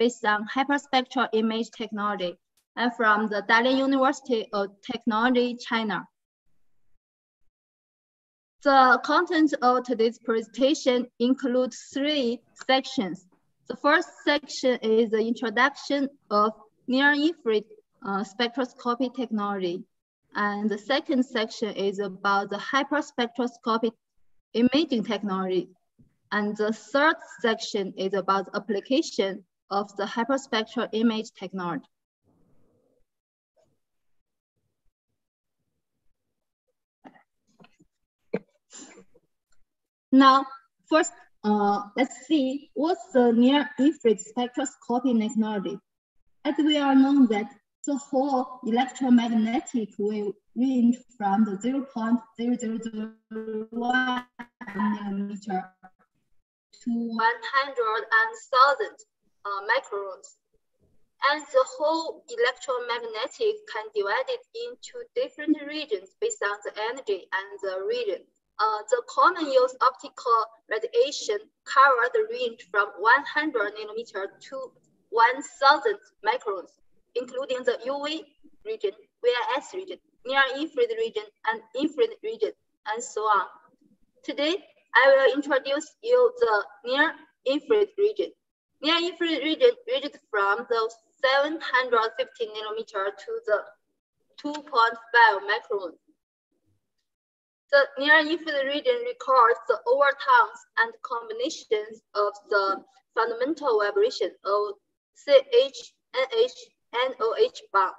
based on hyperspectral image technology and from the Dalian University of Technology, China. The content of today's presentation includes three sections. The first section is the introduction of near-infrared uh, spectroscopy technology. And the second section is about the hyperspectroscopic imaging technology. And the third section is about application of the hyperspectral image technology. Now, first, uh, let's see what's the near-infrared spectroscopy technology. As we all know that the whole electromagnetic wave range from the 0.0001 millimeter to 100,000 uh, microns. And the whole electromagnetic can divide it into different regions based on the energy and the region. Uh, the common use optical radiation cover the range from 100 nanometer to 1000 microns, including the UV region, VIS region, near infrared region, and infrared region, and so on. Today, I will introduce you the near infrared region. Near infrared region ranges from the 750 nanometer to the 2.5 micron. The near infrared region records the overtones and combinations of the fundamental vibration of CH, NH, NOH bond.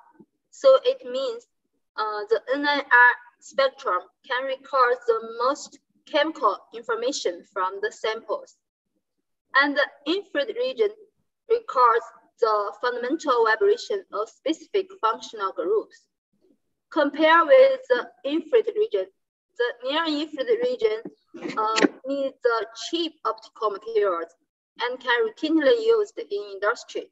So it means uh, the NIR spectrum can record the most chemical information from the samples. And the infrared region records the fundamental vibration of specific functional groups. Compared with the infrared region, the near infrared region uh, needs the cheap optical materials and can routinely used in industry.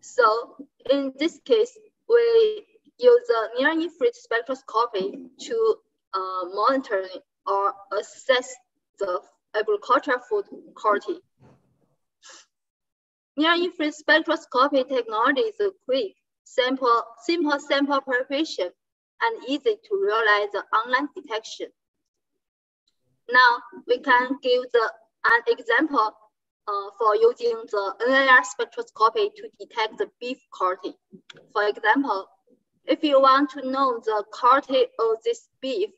So in this case, we use the near infrared spectroscopy to uh, monitor or assess the agricultural food quality. Near-infrared spectroscopy technology is quick, simple, simple sample preparation and easy to realize the online detection. Now we can give the, an example uh, for using the NIR spectroscopy to detect the beef quality. For example, if you want to know the quality of this beef,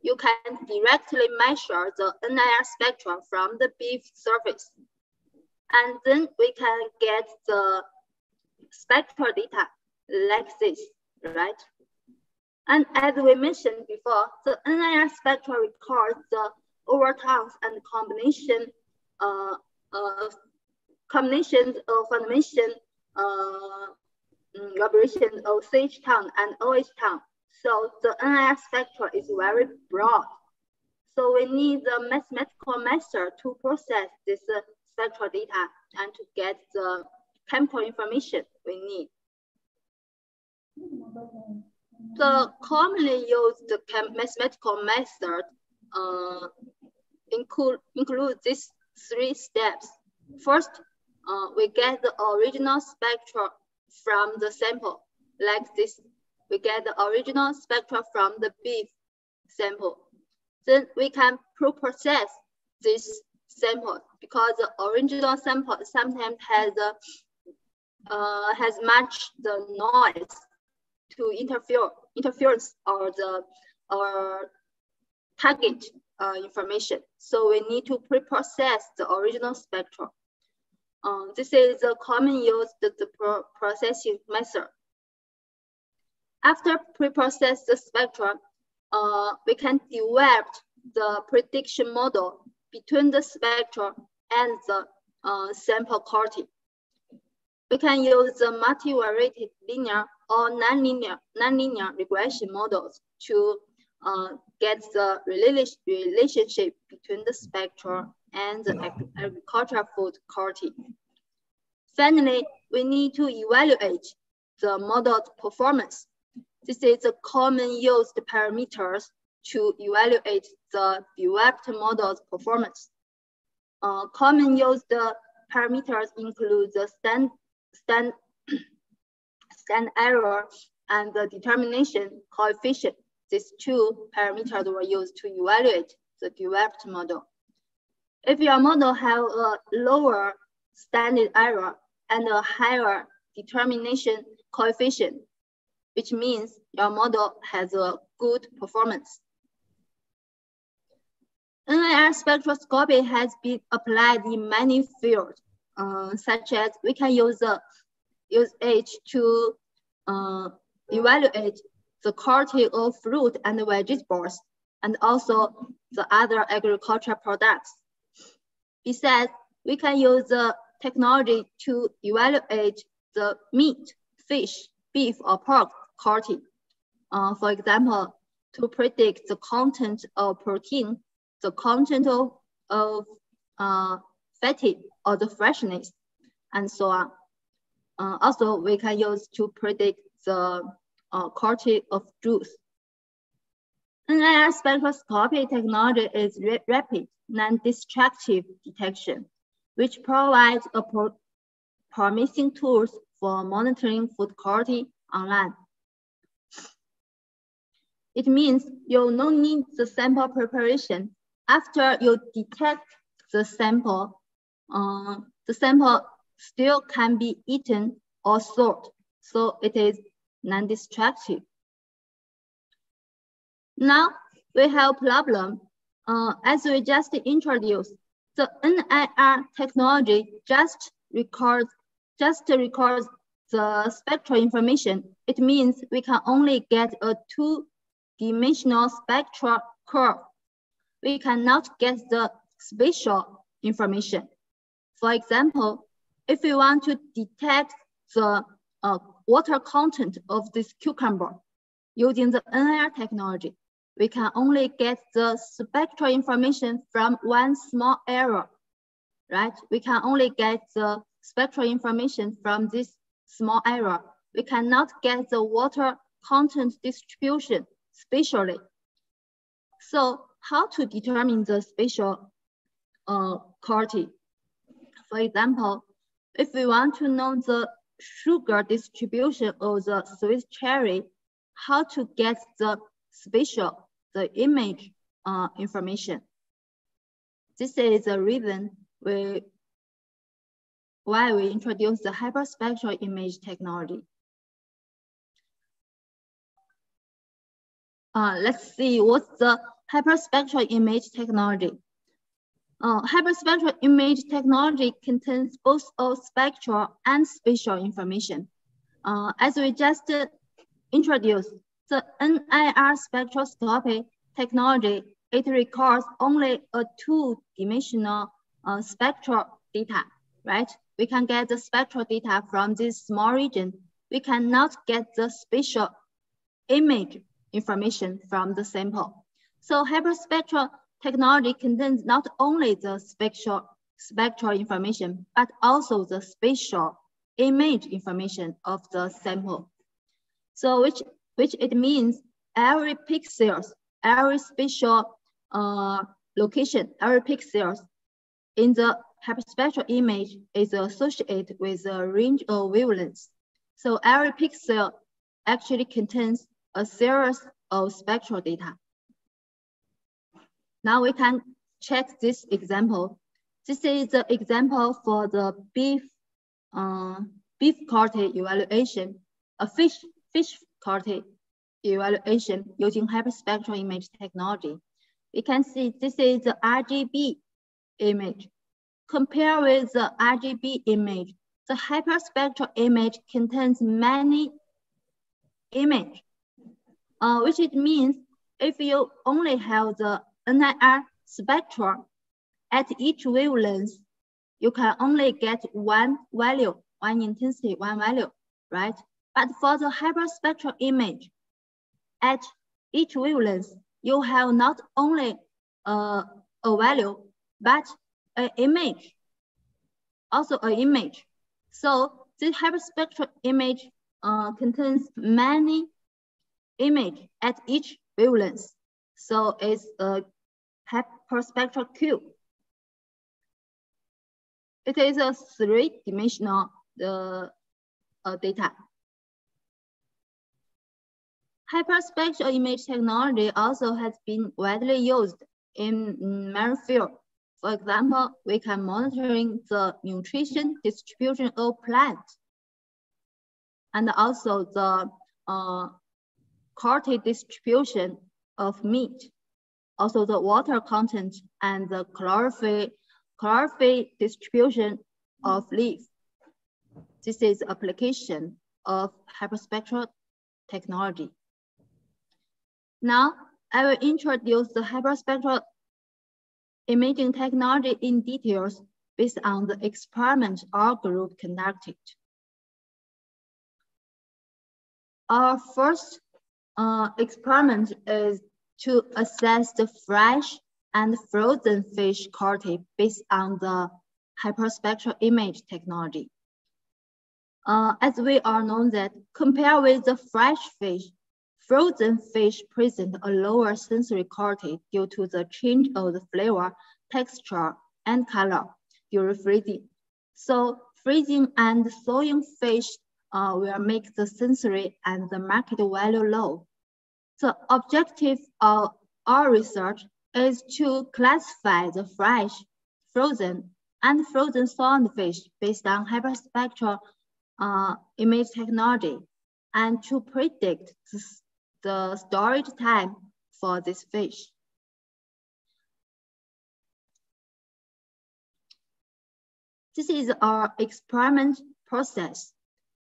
you can directly measure the NIR spectrum from the beef surface. And then we can get the spectral data like this, right? And as we mentioned before, the NIR spectrum records the overtones and combination uh, uh, combinations of formation uh, vibration mm, of CH tone and OH tone. So the NIR spectrum is very broad. So we need the mathematical method to process this uh, spectral data and to get the chemical information we need. The commonly used mathematical method uh, include, include these three steps. First, uh, we get the original spectra from the sample, like this. We get the original spectra from the beef sample. Then we can pre-process this sample because the original sample sometimes has uh, has much the noise to interfere interference or the or target uh, information. So we need to pre-process the original spectrum. Um, this is a common used the pro processing method. After pre-process the spectrum, uh, we can develop the prediction model between the spectrum and the uh, sample quality. We can use the multivariate linear or nonlinear, nonlinear regression models to uh, get the relationship between the spectrum and the agricultural food quality. Finally, we need to evaluate the model's performance. This is a common used parameters to evaluate the developed model's performance. Uh, common used parameters include the stand, stand, stand error and the determination coefficient. These two parameters were used to evaluate the developed model. If your model have a lower standard error and a higher determination coefficient, which means your model has a good performance. NIR spectroscopy has been applied in many fields, uh, such as we can use, uh, use it to uh, evaluate the quality of fruit and vegetables, and also the other agricultural products. Besides, we can use the technology to evaluate the meat, fish, beef, or pork quality. Uh, for example, to predict the content of protein, the content of, of uh, fatty or the freshness, and so on. Uh, also, we can use to predict the uh, quality of juice. NIR spectroscopy technology is rapid, non-destructive detection, which provides a pro promising tools for monitoring food quality online. It means you no need the sample preparation. After you detect the sample, uh, the sample still can be eaten or sold, so it is non-destructive. Now we have problem. Uh, as we just introduced, the NIR technology just records just records the spectral information. It means we can only get a two-dimensional spectral curve. We cannot get the spatial information. For example, if we want to detect the uh, water content of this cucumber using the NIR technology, we can only get the spectral information from one small area, right? We can only get the spectral information from this small area. We cannot get the water content distribution spatially. So how to determine the spatial uh, quality? For example, if we want to know the sugar distribution of the Swiss cherry, how to get the spatial, the image uh, information. This is the reason we, why we introduced the hyperspectral image technology. Uh, let's see what's the hyperspectral image technology. Uh, hyperspectral image technology contains both of spectral and spatial information. Uh, as we just introduced, the NIR spectroscopy technology, it records only a two-dimensional uh, spectral data, right? We can get the spectral data from this small region. We cannot get the spatial image information from the sample. So hyperspectral technology contains not only the spectral, spectral information, but also the spatial image information of the sample. So which, which it means every pixels, every spatial uh, location, every pixels in the hyperspectral image is associated with a range of wavelengths. So every pixel actually contains a series of spectral data. Now we can check this example. This is the example for the beef, uh, beef quality evaluation, a fish, fish quality evaluation using hyperspectral image technology. We can see this is the RGB image. Compare with the RGB image, the hyperspectral image contains many image, uh, which it means if you only have the NIR spectrum at each wavelength, you can only get one value, one intensity, one value, right? But for the hyperspectral image, at each wavelength, you have not only uh, a value, but an image, also an image. So this hyperspectral image uh, contains many image at each wavelength. So it's a hyperspectral cube. It is a three-dimensional the uh, data. Hyperspectral image technology also has been widely used in many fields. For example, we can monitoring the nutrition distribution of plants and also the uh, quality distribution of meat, also the water content and the chlorophyll, chlorophyll distribution of leaf. This is application of hyperspectral technology. Now, I will introduce the hyperspectral imaging technology in details based on the experiment our group conducted. Our first uh, experiment is to assess the fresh and frozen fish quality based on the hyperspectral image technology. Uh, as we all know that compared with the fresh fish, Frozen fish present a lower sensory quality due to the change of the flavor, texture, and color during freezing. So freezing and thawing fish uh, will make the sensory and the market value low. The objective of our research is to classify the fresh, frozen, and frozen thawed fish based on hyperspectral uh, image technology and to predict the storage time for this fish. This is our experiment process.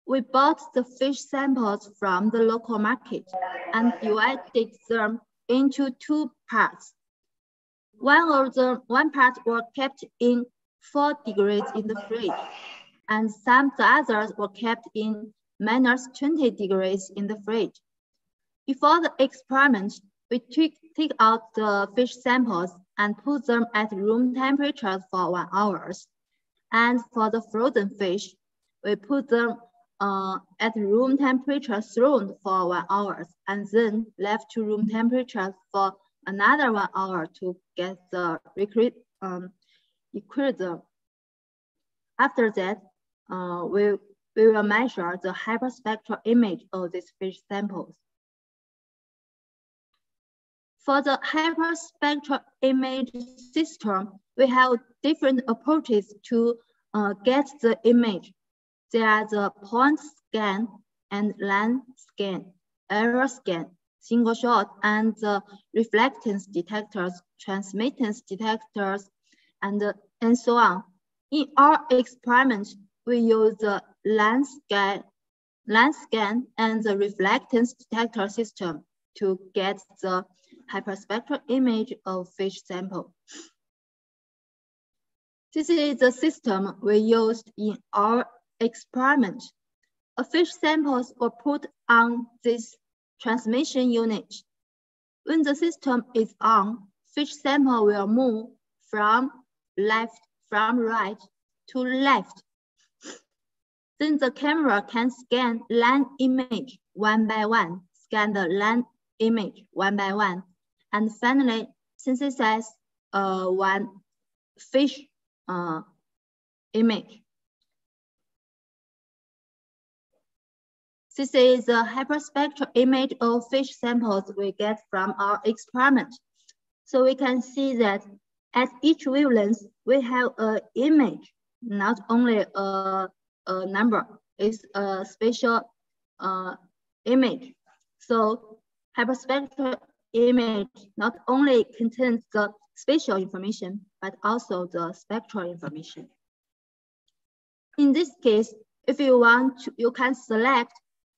We bought the fish samples from the local market and divided them into two parts. One of the one part were kept in four degrees in the fridge, and some the others were kept in minus 20 degrees in the fridge. Before the experiment, we took, take out the fish samples and put them at room temperature for one hour. And for the frozen fish, we put them uh, at room temperature thrown for one hour and then left to room temperature for another one hour to get the um, equilibrium. After that, uh, we, we will measure the hyperspectral image of these fish samples. For the hyperspectral image system, we have different approaches to uh, get the image. There are the point scan and line scan, area scan, single shot, and the reflectance detectors, transmittance detectors, and, and so on. In our experiment, we use the line scan, line scan and the reflectance detector system to get the hyperspectral image of fish sample. This is the system we used in our experiment. A fish samples were put on this transmission unit. When the system is on, fish sample will move from left, from right to left. Then the camera can scan land image one by one, scan the land image one by one, and finally synthesize uh, one fish uh, image. This is a hyperspectral image of fish samples we get from our experiment. So we can see that at each wavelength, we have an image, not only a, a number, it's a spatial uh, image. So hyperspectral image not only contains the spatial information, but also the spectral information. In this case, if you want to, you can select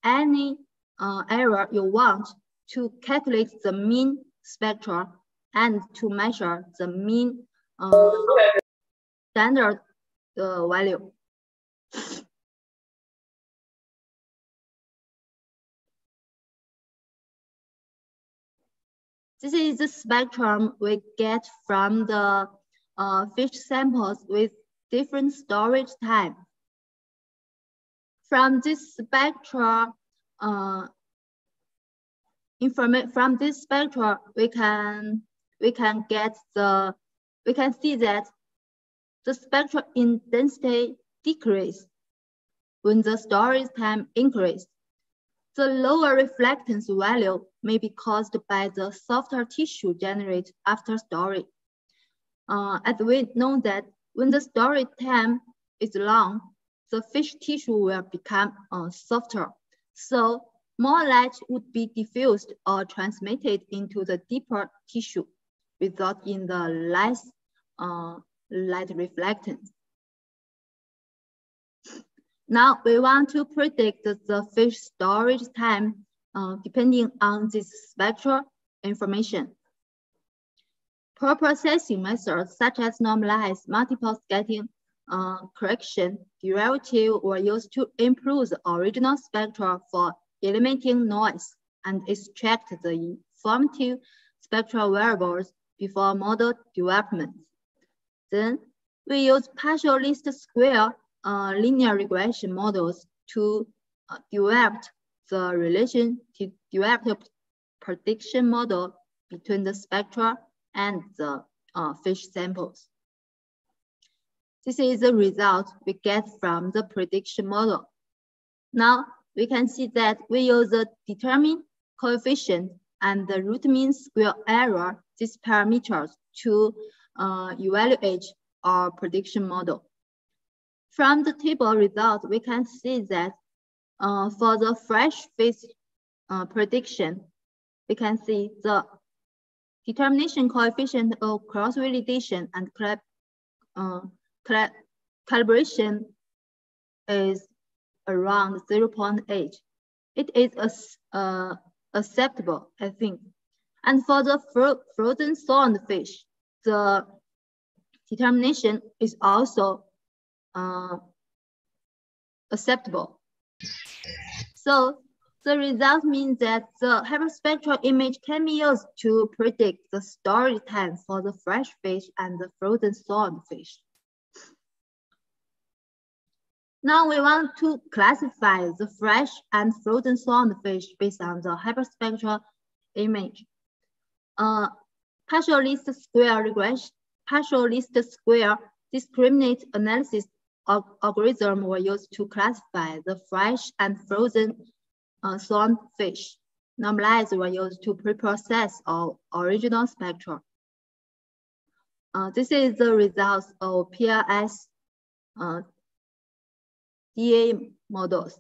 any uh, area you want to calculate the mean spectra and to measure the mean uh, standard uh, value. This is the spectrum we get from the uh, fish samples with different storage time. From this spectra, uh, information from this spectra, we can we can get the we can see that the spectral intensity decrease when the storage time increases. The lower reflectance value may be caused by the softer tissue generated after storage. Uh, as we know that when the storage time is long, the fish tissue will become uh, softer. So more light would be diffused or transmitted into the deeper tissue, resulting in the less uh, light reflectance. Now we want to predict the fish storage time uh, depending on this spectral information. Per-processing methods such as normalized multiple scattering uh, correction derivative were used to improve the original spectra for eliminating noise and extract the informative spectral variables before model development. Then we use partial least square uh, linear regression models to uh, develop the relation to develop the prediction model between the spectra and the uh, fish samples. This is the result we get from the prediction model. Now we can see that we use the determine coefficient and the root mean square error, these parameters to uh, evaluate our prediction model. From the table result, we can see that uh, for the fresh fish uh, prediction, we can see the determination coefficient of cross-validation and uh, calibration is around 0.8. It is uh, acceptable, I think. And for the fro frozen thawed fish, the determination is also uh, acceptable. So the result means that the hyperspectral image can be used to predict the storage time for the fresh fish and the frozen thawed fish. Now we want to classify the fresh and frozen thawed fish based on the hyperspectral image. Uh, partial least square regression, partial least square discriminant analysis algorithm were used to classify the fresh and frozen uh, fish. Normalized were used to pre-process our original spectra. Uh, this is the results of PLS uh, DA models.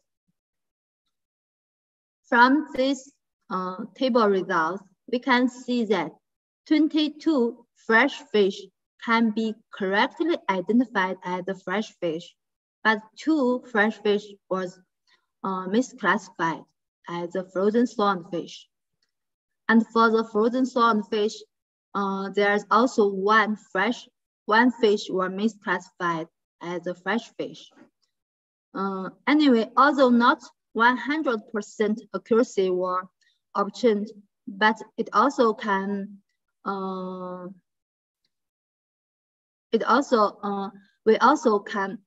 From this uh, table results, we can see that 22 fresh fish can be correctly identified as the fresh fish, but two fresh fish was uh, misclassified as a frozen thawed fish. And for the frozen thawed fish, uh, there's also one fresh, one fish were misclassified as a fresh fish. Uh, anyway, although not 100% accuracy were obtained, but it also can uh, it also, uh, we also can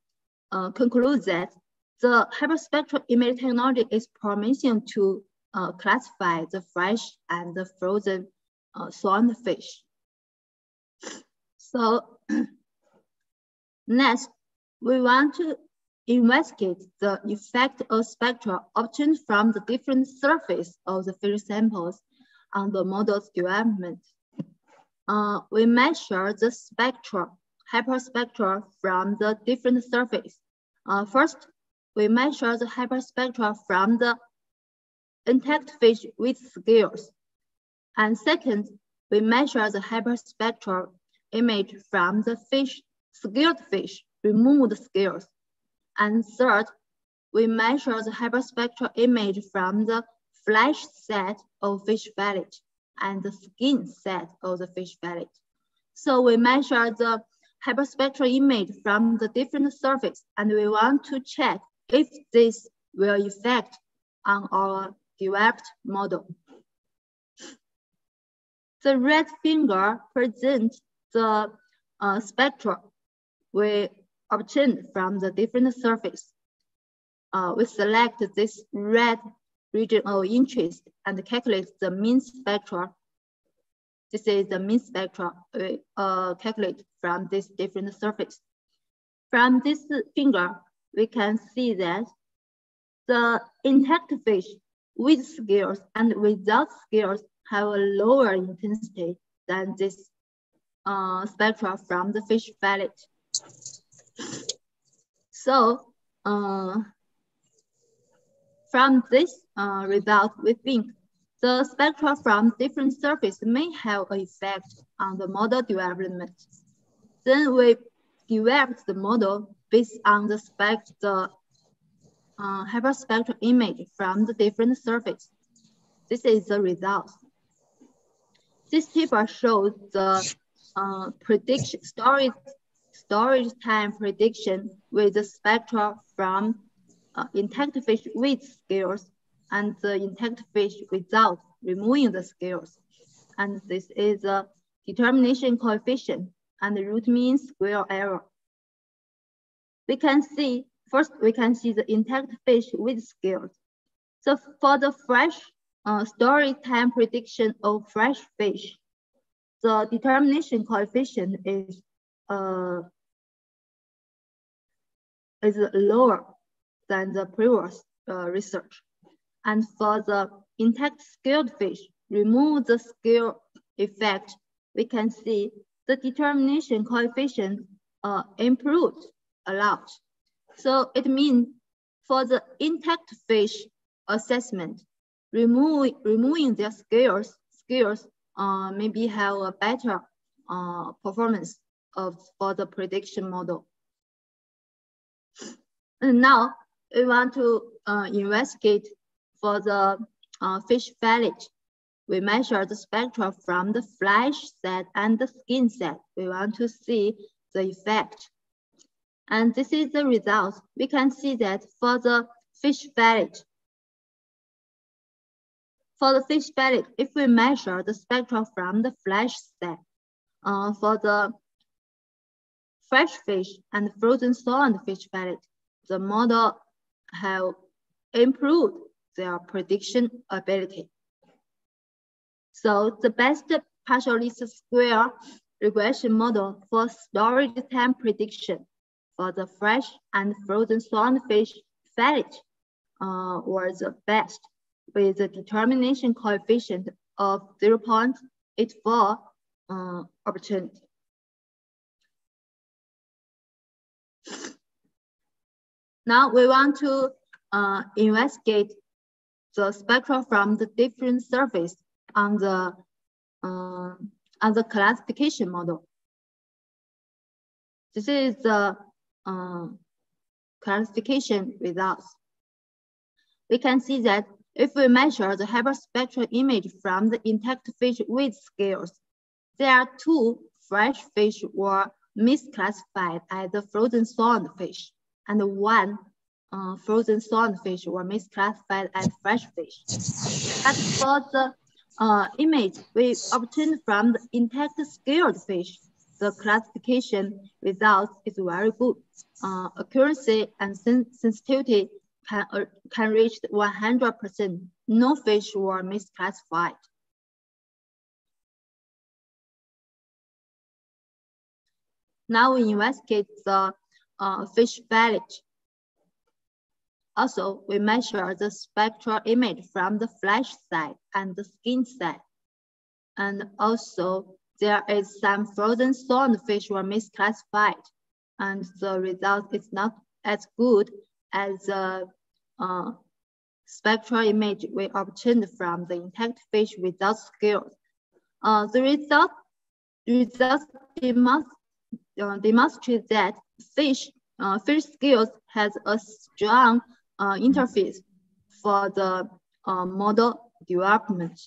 uh, conclude that the hyperspectral image technology is promising to uh, classify the fresh and the frozen uh, thawed fish. So next, we want to investigate the effect of spectra obtained from the different surface of the fish samples on the model's development. Uh, we measure the spectra hyperspectra from the different surface. Uh, first, we measure the hyperspectra from the intact fish with scales. And second, we measure the hyperspectral image from the fish, scaled fish, removed scales. And third, we measure the hyperspectral image from the flesh set of fish fillet and the skin set of the fish fillet. So we measure the hyperspectral image from the different surface, and we want to check if this will affect on our developed model. The red finger presents the uh, spectra we obtained from the different surface. Uh, we select this red region of interest and calculate the mean spectra this is the mean spectra we uh, calculate from this different surface. From this finger, we can see that The intact fish with scales and without scales have a lower intensity than this uh, spectra from the fish fillet. So uh, from this uh, result, we think the spectra from different surfaces may have an effect on the model development. Then we developed the model based on the spec the uh, hyperspectral image from the different surface. This is the result. This table shows the uh, prediction storage storage time prediction with the spectra from uh, intact fish with scales and the intact fish without removing the scales. And this is a determination coefficient and the root mean square error. We can see, first we can see the intact fish with scales. So for the fresh uh, storage time prediction of fresh fish, the determination coefficient is uh, is lower than the previous uh, research. And for the intact scaled fish, remove the scale effect, we can see the determination coefficient uh, improved a lot. So it means for the intact fish assessment, remove, removing their scales, scales uh, maybe have a better uh, performance of, for the prediction model. And now we want to uh, investigate for the uh, fish fillet. We measure the spectra from the flesh set and the skin set. We want to see the effect. And this is the result. We can see that for the fish fillet, for the fish fillet, if we measure the spectra from the flesh set, uh, for the fresh fish and frozen thawed fish fillet, the model have improved their prediction ability. So the best partial least square regression model for storage time prediction for the fresh and frozen thawed fish fillet uh, was the best with a determination coefficient of 0.84 uh, opportunity. Now we want to uh, investigate the spectra from the different surface on the uh, on the classification model. This is the uh, classification results. We can see that if we measure the hyperspectral image from the intact fish with scales, there are two fresh fish were misclassified as the frozen thawed fish and one uh, frozen thawed fish were misclassified as fresh fish. As for the uh, image we obtained from the intact scaled fish, the classification result is very good. Uh, accuracy and sen sensitivity can, uh, can reach 100%. No fish were misclassified. Now we investigate the uh, fish fillet. Also, we measure the spectral image from the flesh side and the skin side. And also, there is some frozen thawed fish were misclassified, and the result is not as good as the uh, spectral image we obtained from the intact fish without scales. Uh, the result results demonstrate, uh, demonstrate that fish uh, fish scales has a strong uh, interface for the uh, model development.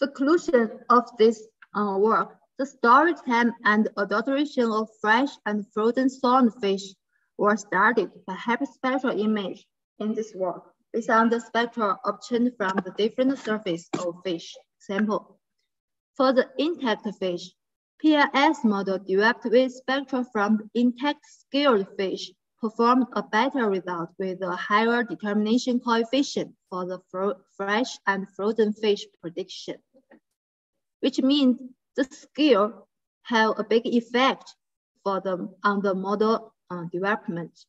The conclusion of this uh, work, the storage time and adulteration of fresh and frozen thawed fish were studied by hyperspectral image in this work based on the spectra obtained from the different surface of fish sample. For the intact fish, PLS model developed with spectra from intact scaled fish performed a better result with a higher determination coefficient for the fresh and frozen fish prediction, which means the scale have a big effect for the, on the model uh, development.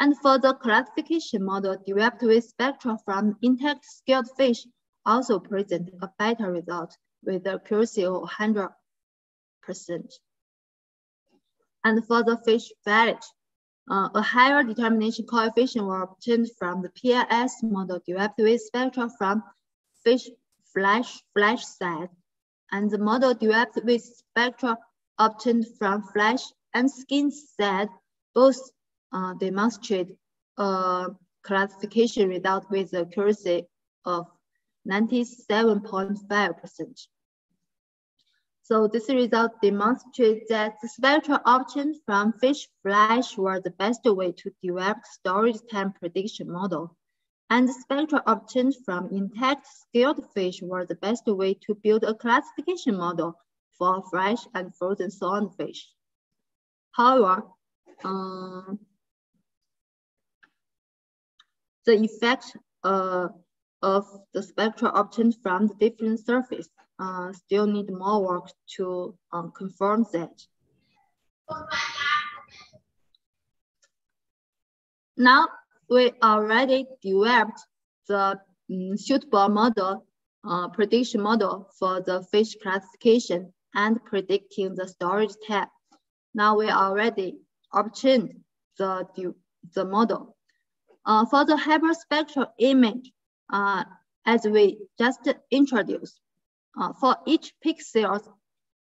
And for the classification model developed with spectra from intact scaled fish also present a better result with the accuracy of 100%. And for the fish fillet, uh, a higher determination coefficient were obtained from the PLS model developed with spectra from fish flesh, flesh set, and the model developed with spectra obtained from flesh and skin set both uh, demonstrate a classification result with accuracy of 97.5%. So this result demonstrates that the spectral options from fish flesh were the best way to develop storage time prediction model. And the spectral obtained from intact scaled fish were the best way to build a classification model for fresh and frozen salmon fish. However, um, the effect uh, of the spectral options from the different surface uh, still need more work to um, confirm that. Now we already developed the um, suitable model, uh, prediction model for the fish classification and predicting the storage time. Now we already obtained the, the model. Uh, for the hyperspectral image, uh, as we just introduced, uh, for each pixel,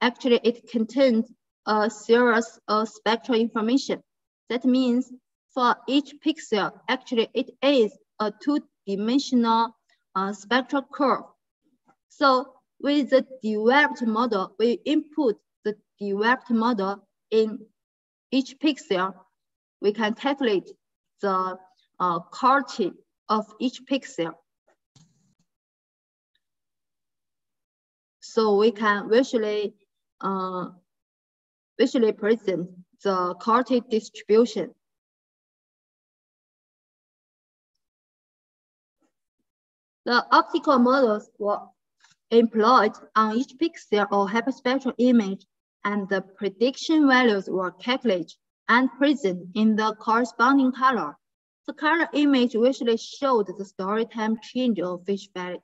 actually it contains a series of spectral information. That means for each pixel, actually it is a two-dimensional uh, spectral curve. So with the developed model, we input the developed model in each pixel. We can calculate the uh, quality of each pixel. So we can visually, uh, visually present the quality distribution. The optical models were employed on each pixel or hyperspectral image and the prediction values were calculated and present in the corresponding color. The color image visually showed the story time change of fish fillet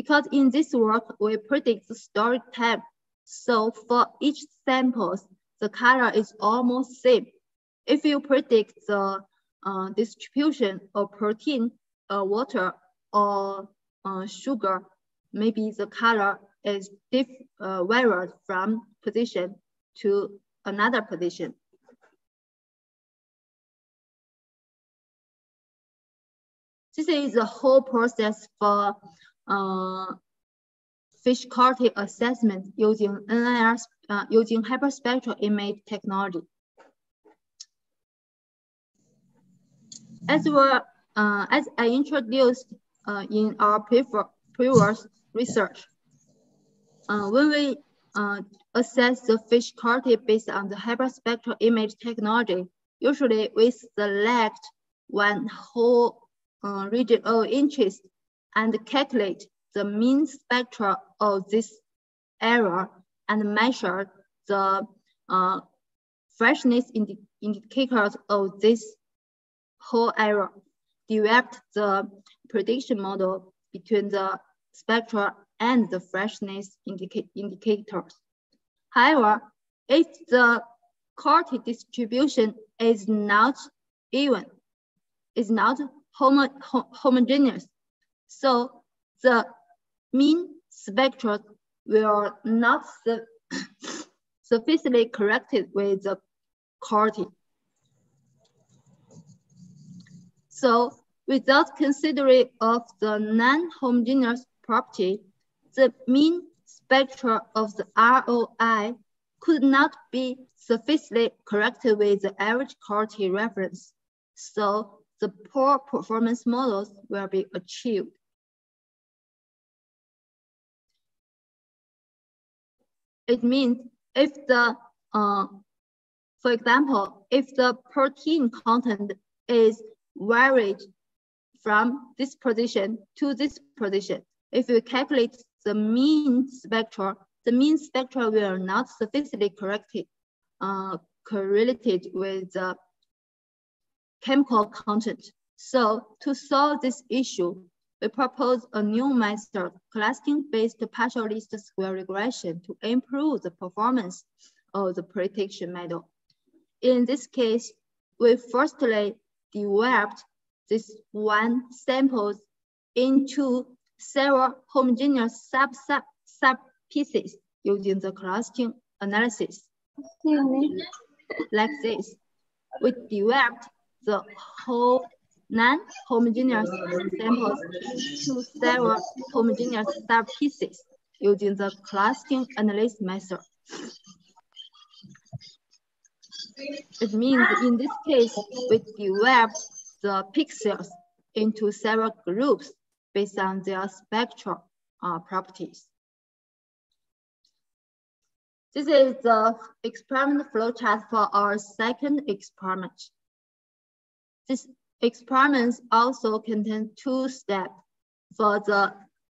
because in this work, we predict the storage time. So for each samples, the color is almost same. If you predict the uh, distribution of protein, uh, water, or uh, sugar, maybe the color is diff uh, varied from position to another position. This is the whole process for uh, fish quality assessment using NIR, uh, using hyperspectral image technology. As well, uh, as I introduced uh, in our previous research, uh, when we assess the fish quality based on the hyperspectral image technology, usually we select one whole region of interest and calculate the mean spectra of this area and measure the uh, freshness indi indicators of this whole area. Developed the prediction model between the spectra and the freshness indica indicators. However, if the quality distribution is not even, is not homo homogeneous, so the mean spectra will not su sufficiently corrected with the quality. So without considering of the non-homogeneous property, the mean spectra of the ROI could not be sufficiently corrected with the average quality reference. So the poor performance models will be achieved. It means if the, uh, for example, if the protein content is varied from this position to this position, if you calculate the mean spectra, the mean spectra will not sufficiently corrected, uh, correlated with the chemical content. So to solve this issue, we propose a new method, clustering-based partial least square regression to improve the performance of the prediction model. In this case, we firstly developed this one samples into several homogeneous sub sub sub pieces using the clustering analysis. like this, we developed the whole non-homogeneous samples into several homogeneous sub pieces using the clustering analysis method. It means in this case, we developed the pixels into several groups based on their spectral uh, properties. This is the experiment flowchart for our second experiment. This experiment also contain two steps. For the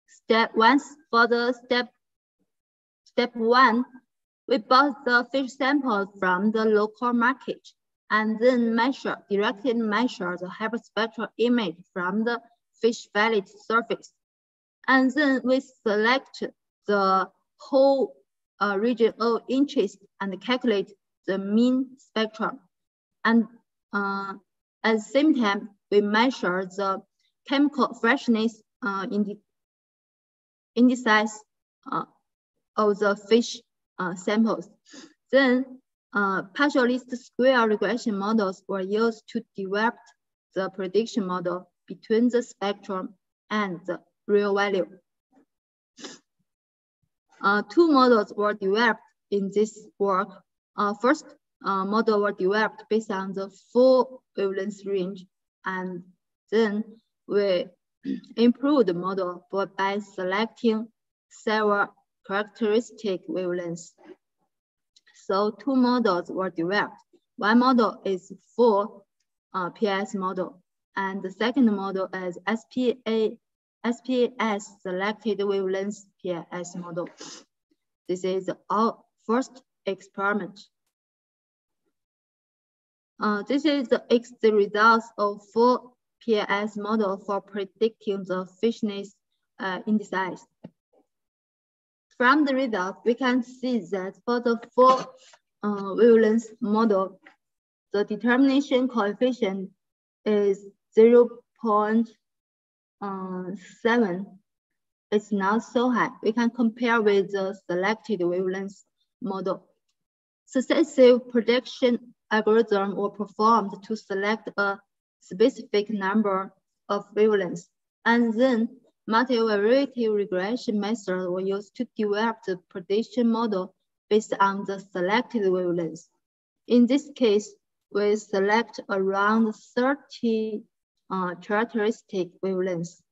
step one, for the step step one, we bought the fish samples from the local market and then measure, directly measure the hyperspectral image from the fish fillet surface. And then we select the whole uh, region of interest and calculate the mean spectrum. And uh, at the same time, we measure the chemical freshness uh, in the indices uh, of the fish uh, samples. Then uh, partial least square regression models were used to develop the prediction model between the spectrum and the real value. Uh, two models were developed in this work. Uh, first uh, model were developed based on the full wavelength range, and then we improved the model by selecting several characteristic wavelengths. So two models were developed. One model is full uh, PLS model, and the second model is SPA, SPS selected wavelength PLS model. This is our first experiment. Uh, this is the, the results of full PLS model for predicting the fishness uh, indices. From the result, we can see that for the full uh, wavelength model, the determination coefficient is 0 0.7. It's not so high. We can compare with the selected wavelength model. Successive prediction algorithm were performed to select a specific number of wavelengths and then Multivariate regression methods were used to develop the prediction model based on the selected wavelengths. In this case, we select around 30 uh, characteristic wavelengths.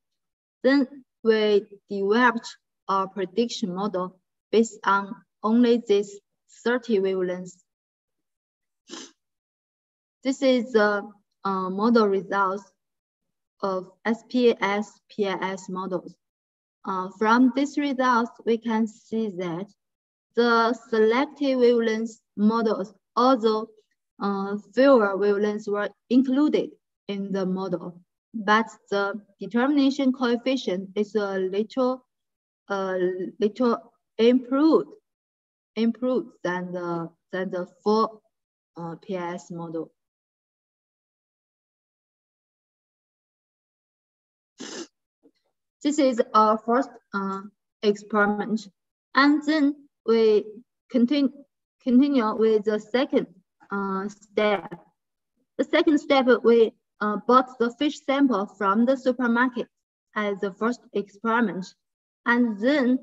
Then we developed our prediction model based on only these 30 wavelengths. This is the uh, model results of SPS PLS models. Uh, from these results, we can see that the selective wavelength models, although uh, fewer wavelengths were included in the model, but the determination coefficient is a little, uh, little improved, improved than the than the full uh, PLS model. This is our first uh, experiment. And then we continue, continue with the second uh, step. The second step, we uh, bought the fish sample from the supermarket as the first experiment. And then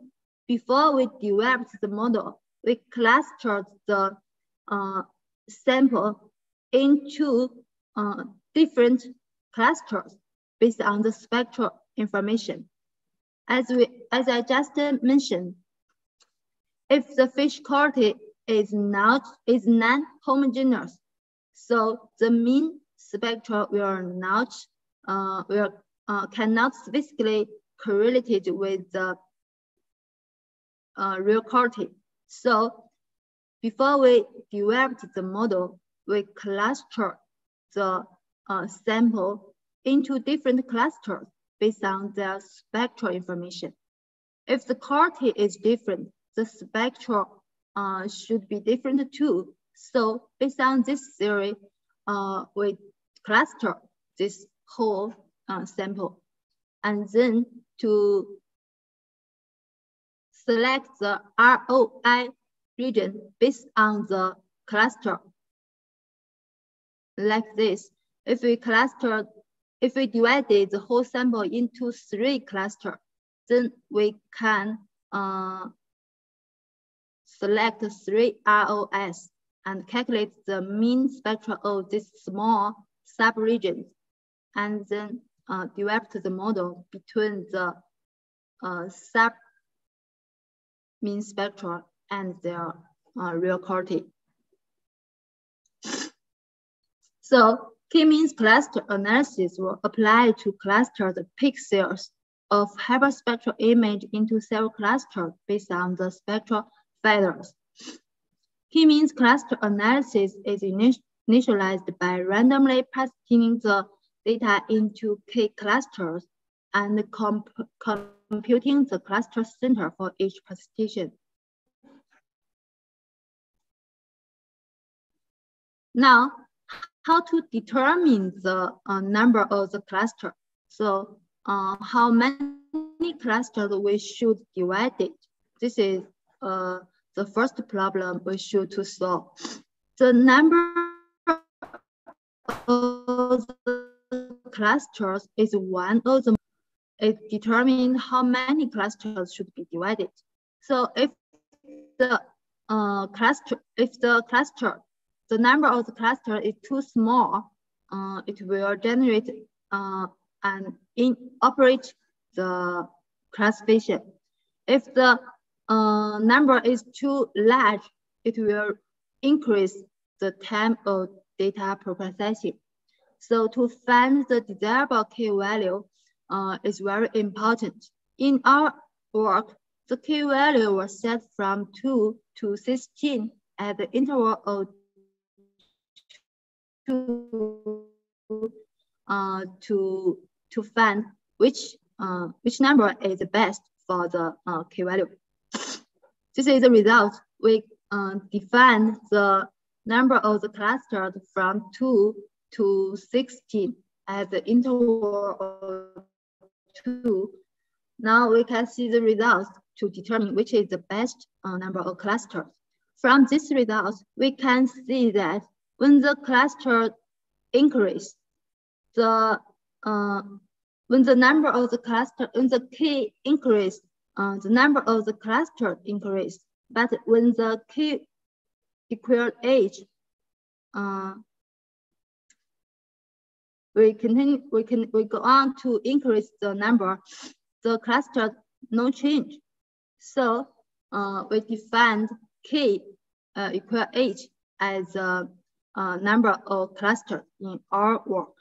before we developed the model, we clustered the uh, sample into uh, different clusters based on the spectral information. As, we, as I just mentioned, if the fish quality is not is non-homogeneous, so the mean spectrum will not uh, will uh, cannot specifically correlated with the uh, real quality. So before we developed the model, we cluster the uh, sample into different clusters based on their spectral information. If the quality is different, the spectral uh, should be different too. So based on this theory, uh, we cluster this whole uh, sample and then to select the ROI region based on the cluster. Like this, if we cluster, if we divided the whole sample into three clusters, then we can uh, select three ROS and calculate the mean spectrum of this small subregion, and then uh, develop the model between the uh, sub mean spectra and their uh, real quality. So k-means cluster analysis will apply to cluster the pixels of hyperspectral image into several clusters based on the spectral feathers. K-means cluster analysis is initialized by randomly passing the data into K clusters and comp computing the cluster center for each precipitation. Now, how to determine the uh, number of the cluster? So uh, how many clusters we should divide it? This is uh, the first problem we should to solve. The number of the clusters is one of the it determines how many clusters should be divided. So if the uh, cluster, if the cluster, the number of the cluster is too small, uh, it will generate uh, and operate the classification. If the uh, number is too large, it will increase the time of data processing. So to find the desirable k value, uh, is very important. In our work, the k value was set from 2 to 16 at the interval of 2 uh, to, to find which, uh, which number is the best for the uh, k value. This is the result. We uh, define the number of the clusters from 2 to 16 as the interval of two. Now we can see the results to determine which is the best uh, number of clusters. From these results, we can see that when the cluster increase, the uh, when the number of the cluster, when the k increase, uh, the number of the cluster increase. But when the k equal h, uh, we continue, we can, we go on to increase the number, the cluster, no change. So uh, we defined K uh, equal H as a, a number of clusters in our work.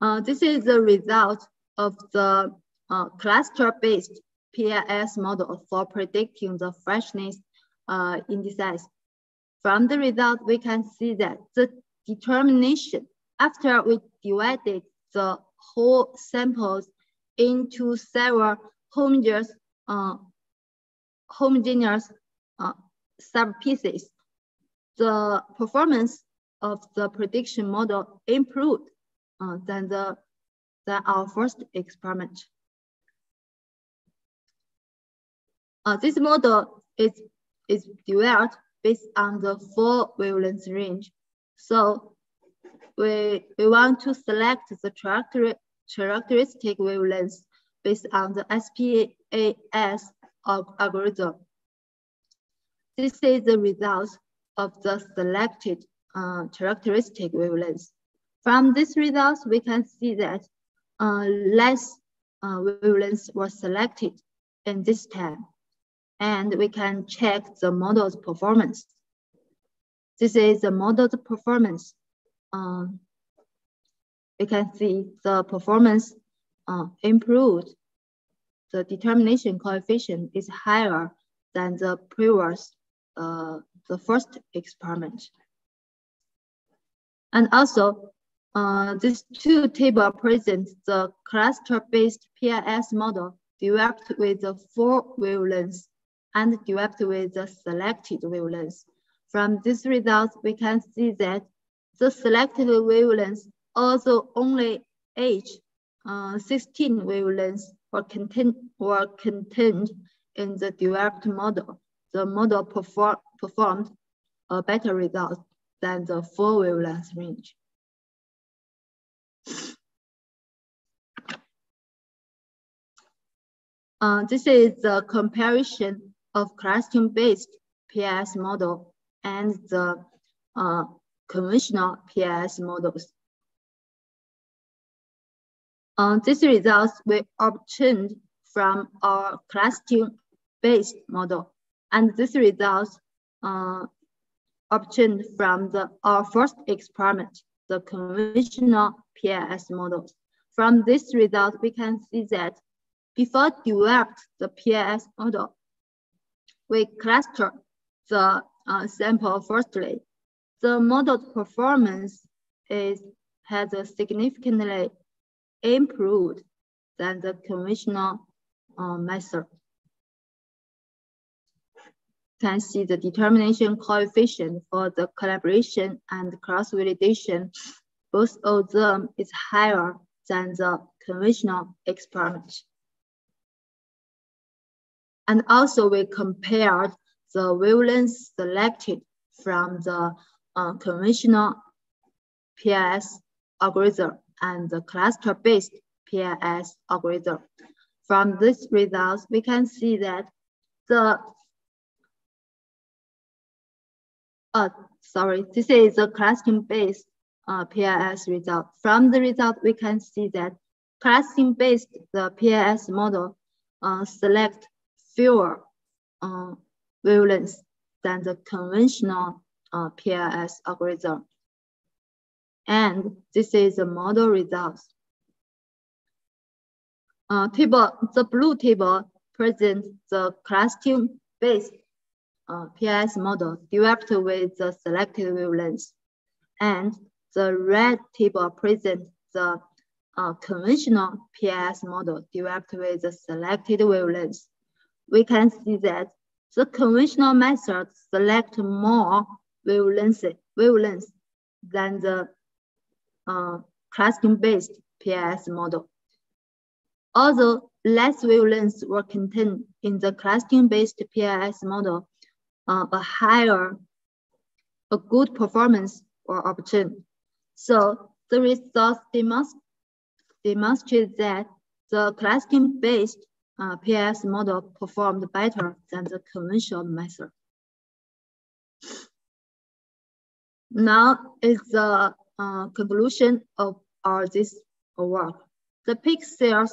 Uh, this is the result of the uh, cluster-based PLS model for predicting the freshness uh, indices. From the result, we can see that the determination after we divided the whole samples into several homogeneous, uh, homogeneous uh, subpieces, the performance of the prediction model improved uh, than, the, than our first experiment. Uh, this model is is developed based on the four wavelength range. So we, we want to select the character, characteristic wavelengths based on the SPAS algorithm. This is the result of the selected uh, characteristic wavelengths. From these results, we can see that uh, less uh, wavelengths were selected in this time and we can check the model's performance. This is the model's performance. Um, we can see the performance uh, improved. The determination coefficient is higher than the previous, uh, the first experiment. And also, uh, these two tables present the cluster-based PLS model developed with the four wavelengths and developed with the selected wavelengths. From these results, we can see that the selected wavelengths also only age uh, 16 wavelengths were contained, were contained in the developed model. The model perform, performed a better result than the four wavelength range. Uh, this is the comparison of clustering-based PLS model and the uh, conventional PLS models. Uh, these results we obtained from our clustering-based model, and these results uh, obtained from the, our first experiment, the conventional PLS models. From this result, we can see that before developed the PLS model, we cluster the uh, sample firstly. The model's performance is has a significantly improved than the conventional uh, method. Can see the determination coefficient for the calibration and cross-validation. Both of them is higher than the conventional experiment. And also we compared the wavelengths selected from the uh, conventional PLS algorithm and the cluster-based PLS algorithm. From these results, we can see that the, uh, sorry, this is the clustering-based uh, PLS result. From the result, we can see that clustering-based the PLS model uh, select fewer uh, wavelengths than the conventional uh, PLS algorithm. And this is the model results. Uh, table, the blue table presents the clustering-based uh, PLS model developed with the selected wavelengths. And the red table presents the uh, conventional PLS model developed with the selected wavelengths we can see that the conventional method select more wavelengths, wavelengths than the uh, clustering-based PLS model. Although less wavelengths were contained in the clustering-based PLS model, uh, a higher, a good performance were obtained. So the results demonst demonstrate that the clustering-based uh, PLS model performed better than the conventional method. Now is the uh, conclusion of our this work. The pixels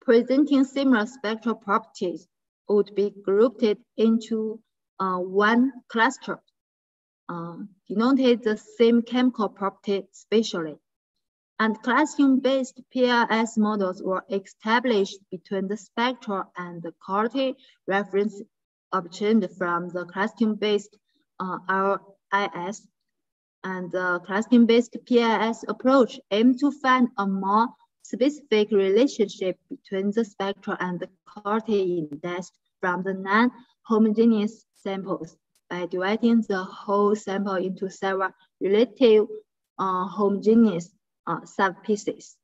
presenting similar spectral properties would be grouped into uh, one cluster, uh, denoted the same chemical property spatially and clustering-based PLS models were established between the spectral and the quality reference obtained from the clustering-based uh, RIS. And the clustering-based PLS approach aim to find a more specific relationship between the spectral and the quality index from the non-homogeneous samples by dividing the whole sample into several relative uh, homogeneous uh, subpieces.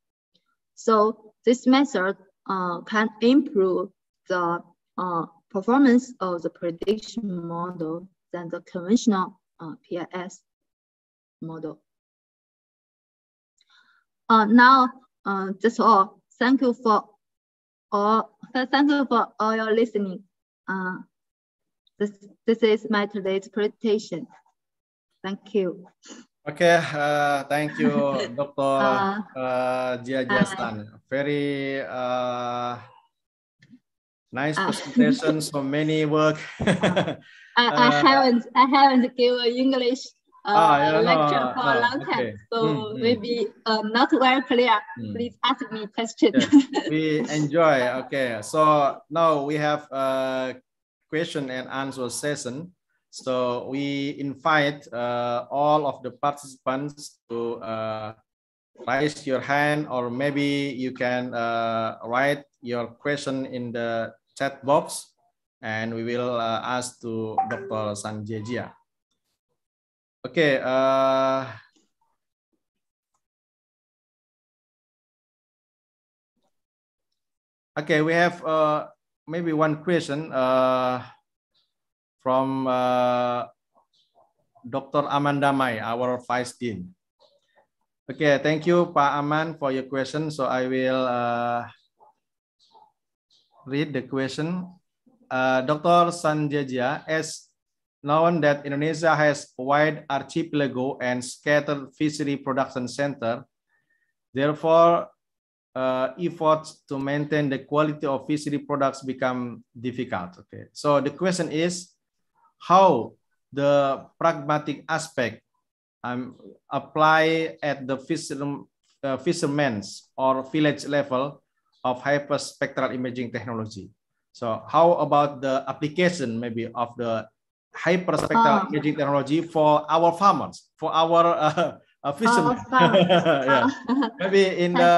So this method uh, can improve the uh, performance of the prediction model than the conventional uh, PLS model. Uh, now, uh, that's all. Thank you for all. Thank you for all your listening. Uh, this this is my today's presentation. Thank you. Okay, uh, thank you, Dr. Uh, uh, Jiajia Shan. Very uh, nice uh, presentation. so many work. I, I uh, haven't I haven't given English uh, ah, yeah, lecture no, for a long time, so mm, mm. maybe uh, not very clear. Mm. Please ask me question. we enjoy. Okay, so now we have a question and answer session. So we invite uh, all of the participants to uh, raise your hand or maybe you can uh, write your question in the chat box and we will uh, ask to Dr. Shan Jiajia. Okay. Uh, okay, we have uh, maybe one question uh, from uh, Dr. Amanda Mai, our Vice Dean. Okay, thank you, Pak Aman, for your question. So I will uh, read the question. Uh, Dr. Sanjejia, as known that Indonesia has wide archipelago and scattered fishery production center. Therefore, uh, efforts to maintain the quality of fishery products become difficult. Okay, so the question is how the pragmatic aspect um, apply at the fisherman, uh, fishermen's or village level of hyperspectral imaging technology. So how about the application maybe of the hyperspectral uh, imaging technology for our farmers, for our uh, uh, fishermen. yeah. Maybe in the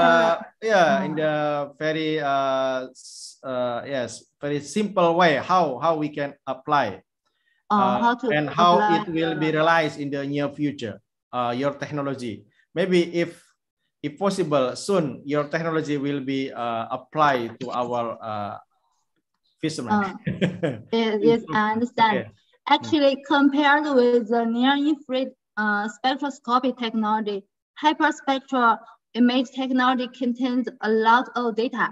yeah in the very uh, uh, yes very simple way how how we can apply uh, how to and how apply. it will be realized in the near future. Uh, your technology maybe if if possible soon your technology will be uh, applied to our uh, fishermen. Uh, yes, I understand. Okay. Actually, compared with the near-infrared uh, spectroscopy technology, hyperspectral image technology contains a lot of data.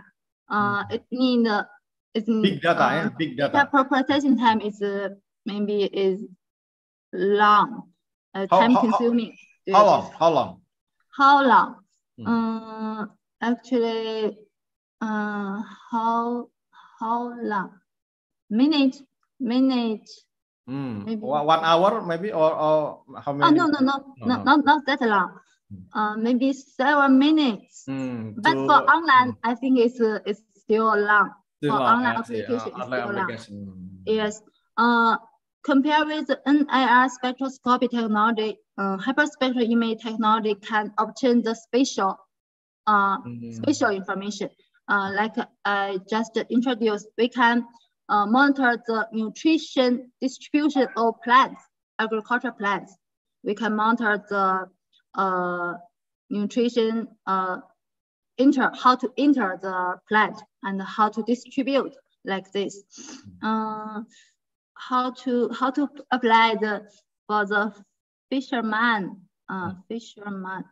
Uh, mm. It means uh, it's big data. Uh, yeah? Big data. The processing time is uh, maybe is long, uh, how, time how, consuming. How, long? How long? How long? Mm. Uh, actually, uh, how how long? Minute, minute, Mm. Maybe. One hour, maybe, or, or how many? Oh, no, no, no, no, no, not, not that long. Hmm. Uh, maybe seven minutes. Mm, but to, for online, mm. I think it's uh, it's still long. Still for long, online application, uh, online still application. long. Yes. Uh, compared with the NIR spectroscopy technology, uh, hyperspectral image technology can obtain the spatial, uh, mm. spatial information. Uh, like I just introduced, we can uh, monitor the nutrition distribution of plants, agricultural plants. We can monitor the uh, nutrition uh, enter, how to enter the plant and how to distribute like this. Uh, how to how to apply the for the fisherman, uh, fisherman.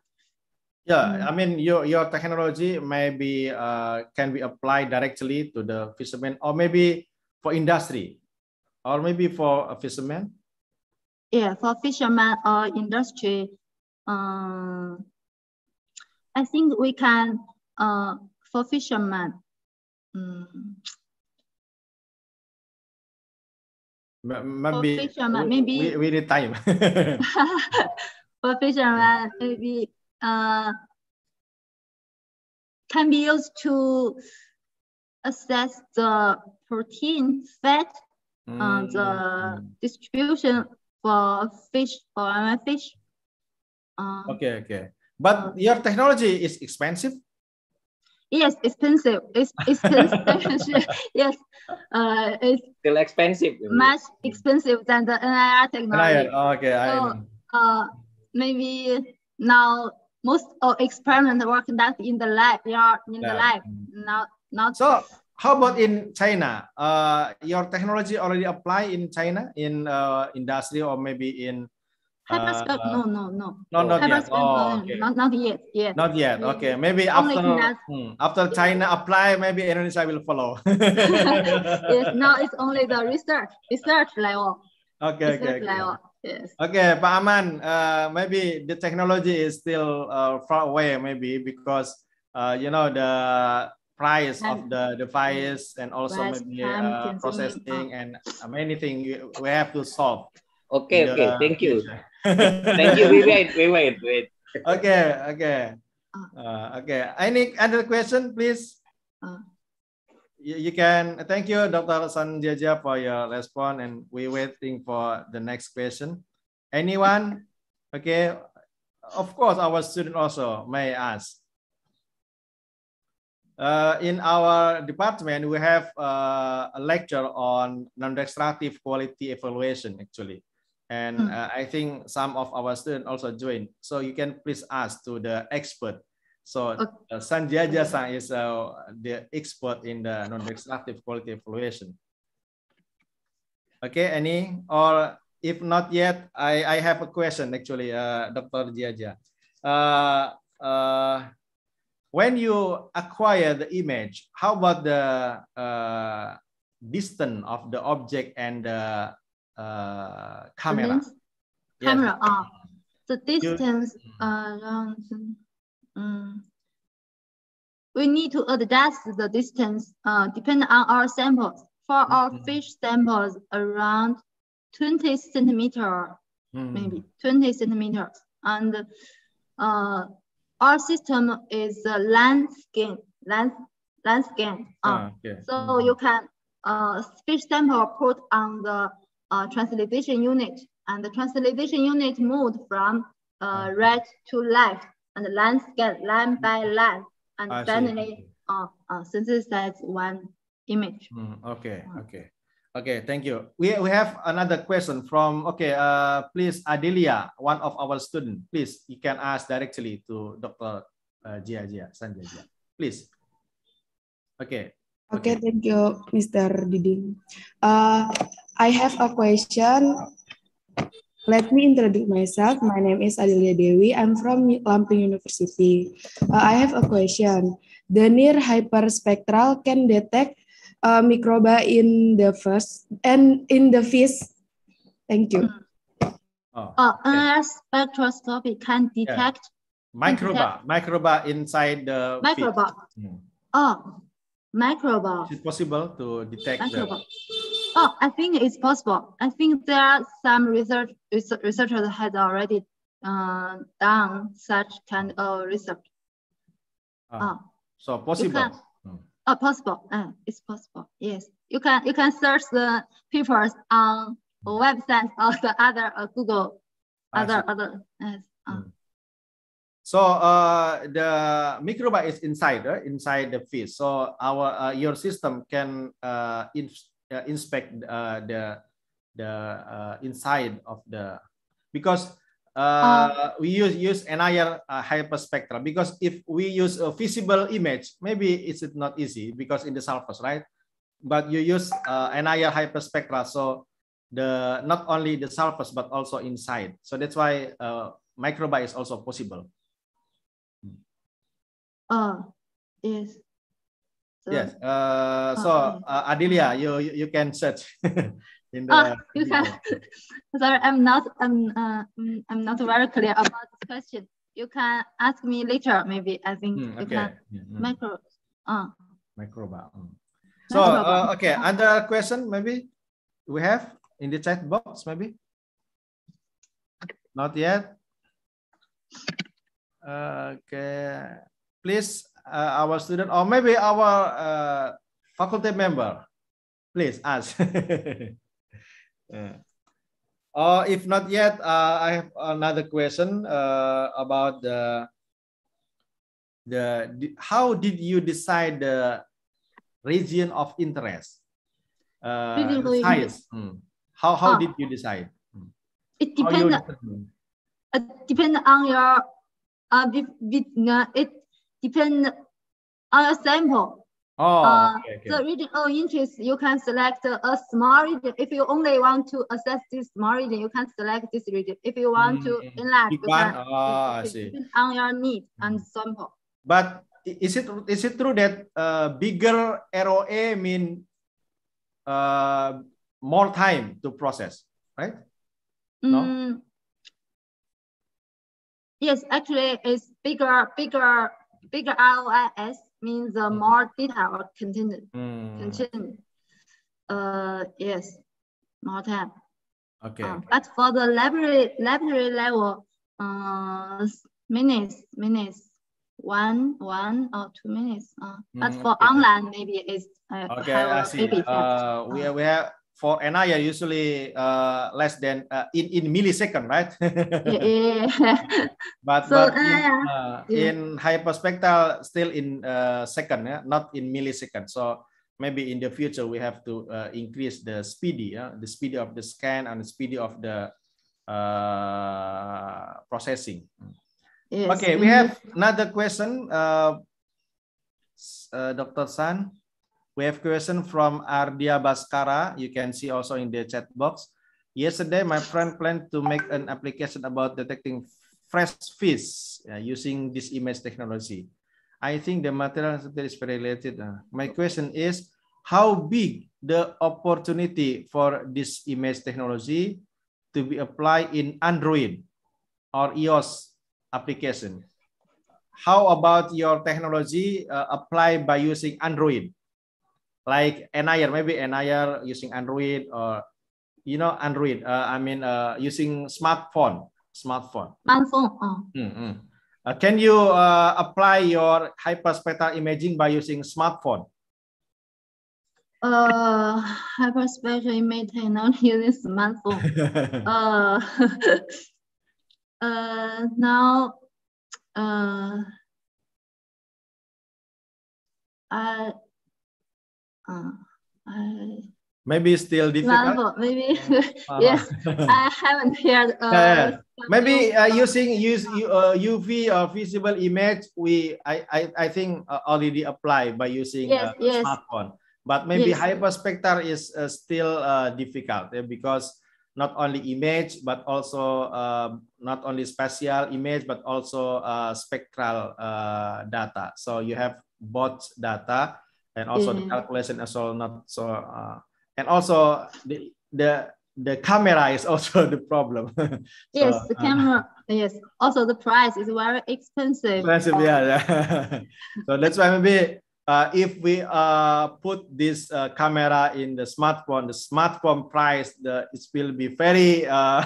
Yeah, mm. I mean your your technology maybe uh, can be applied directly to the fisherman or maybe for industry or maybe for a fisherman? Yeah, for fisherman or industry, um, I think we can, uh, for fisherman, um, maybe, for fisherman, maybe we, we need time. for fisherman, maybe uh, can be used to assess the protein, fat, mm. uh, the mm. distribution for fish, for our fish. Uh, okay, okay. But uh, your technology is expensive? Yes, expensive. It's expensive. yes, uh, it's still expensive. Much expensive than the NIR technology. NIR. Oh, okay, I so, know. Uh, maybe now most of experiment were conducted in the lab. They are in yeah. the lab. Not not. So how about in China? Uh, your technology already apply in China in uh, industry or maybe in uh, no, no, no. No, not yet. Oh, okay. not, not yet. Yet. Not yet. Okay. Maybe after hmm, after China apply, maybe Indonesia will follow. yes. Now it's only the research research level. Okay. Research okay. Level. Yes. Okay, Pak Aman. Uh, maybe the technology is still uh, far away, maybe because uh, you know the price of the device and also maybe uh, processing and many things we have to solve. Okay, okay, thank you. thank you. We wait, we wait, wait. Okay, okay. Uh, okay. Any other question, please? Uh, you, you can, thank you, Dr. Sanjaja, for your response, and we're waiting for the next question. Anyone? Okay, of course, our student also may ask. Uh, in our department, we have uh, a lecture on non-destructive quality evaluation, actually. And mm. uh, I think some of our students also join. So you can please ask to the expert so okay. uh, Shan Jiajia san is uh, the expert in the non-destructive quality evaluation. Okay, any or if not yet, I, I have a question actually, uh, Dr. Jiajia. When you acquire the image, how about the uh, distance of the object and the uh, camera? Camera, yes. uh, the distance around um, we need to adjust the distance uh, depending on our samples. For mm -hmm. our fish samples, around 20 centimeter, mm. maybe 20 centimeters. And uh, our system is a land scan, land, land scan. Uh, ah, okay. So mm -hmm. you can uh, fish sample put on the uh, translation unit and the translation unit moved from uh, ah. right to left and landscape line by line and I finally uh, uh, synthesize one image. Mm, okay, okay. Okay, thank you. We, we have another question from, okay, uh, please, Adelia, one of our students. Please, you can ask directly to Dr. Uh, Jia Jia, Sanjay Jia. Please. Okay. Okay, thank you, Mr. Diding. Uh, I have a question let me introduce myself. My name is Adelia Dewi. I'm from Lamping University. Uh, I have a question. The near hyperspectral can detect uh, microba in the first and in the fish. Thank you. Oh, uh, okay. spectroscopy can detect yeah. microba, detect. microba inside the microba. Hmm. Oh, microba. Is it possible to detect microba. The... Oh, I think it's possible. I think there are some research researchers has already uh, done such kind of research. Ah, uh, so possible. Oh, possible. Uh, it's possible. Yes, you can you can search the papers on websites of the other uh, Google, other other. Yes. Uh. Hmm. So uh, the microba is inside, uh, inside the fish. So our uh, your system can uh, uh, inspect uh, the the uh, inside of the because uh, we use use NIR uh, hyperspectra because if we use a visible image, maybe it's not easy because in the surface, right? But you use uh, NIR hyperspectra, so the not only the surface but also inside. So that's why uh, microba is also possible. Oh, yes. So, yes. Uh, so uh, Adelia, you you can search in the. Uh, you can. Sorry, I'm not. I'm. Uh, I'm not very clear about this question. You can ask me later. Maybe I think mm, okay. you can. Mm, micro. Uh. Microba. Mm. So uh, okay, other question maybe we have in the chat box maybe. Not yet. Uh, okay, please uh, our student or maybe our uh, faculty member, please ask. uh, if not yet, uh, I have another question uh, about the, the, the, how did you decide the region of interest? Uh, science. Hmm. How, how ah. did you decide? Hmm. It depends. It depends on your uh, it depend on a sample. Oh, uh, okay, okay. The region of interest, you can select a small region. If you only want to assess this small region, you can select this region. If you want mm, to mm-hmm. enlarge, you can, oh, I see. on your need and mm. sample. But is it is it true that uh, bigger ROA mean uh, more time to process, right? No. Mm, yes, actually, it's bigger, bigger bigger ROIS means uh, more data or content. Mm. content. Uh, yes, more time. Okay. Uh, but for the library library level, uh, minutes minutes one, one or two minutes. Uh, but Mm, for online, maybe it's uh, Okay, I a see. Uh, we we have for NIR usually uh, less than uh, in in millisecond, right? yeah, but So, but in, uh, uh, yeah. in hyperspectral still in uh, second, yeah? not in millisecond. So maybe in the future we have to uh, increase the speedy, yeah? the speed of the scan and the speed of the uh, processing. Yes, Okay, we have another question, uh, uh, Dr. San. We have question from Ardia Baskara. You can see also in the chat box. Yesterday, my friend planned to make an application about detecting fresh fish uh, using this image technology. I think the material is very related. Uh, my question is, how big the opportunity for this image technology to be applied in Android or iOS application. How about your technology uh, applied by using Android? Like NIR, maybe NIR using Android or, you know, Android, uh, I mean, uh, using smartphone, smartphone. smartphone. Uh, Mm-mm. Uh, can you uh, apply your hyperspectral imaging by using smartphone? uh, hyperspectral imaging technology using smartphone. uh, uh, now, uh, I, uh, I, maybe still difficult. smartphone, maybe, Uh-huh. yes, I haven't heard. Uh, Yeah. Maybe uh, using use uh, UV or visible image, we I I, I think uh, already apply by using Yes, uh, yes. smartphone. But maybe Yes. hyperspectral is uh, still uh, difficult eh, because not only image but also uh, not only spatial image but also uh, spectral uh, data. So you have both data and also the Yeah. calculation also not so uh, and also the the the camera is also the problem. Yes, So, the uh, camera. Yes. Also, the price is very expensive. expensive, yeah, yeah. so that's why maybe uh, if we uh, put this uh, camera in the smartphone, the smartphone price the it will be very uh,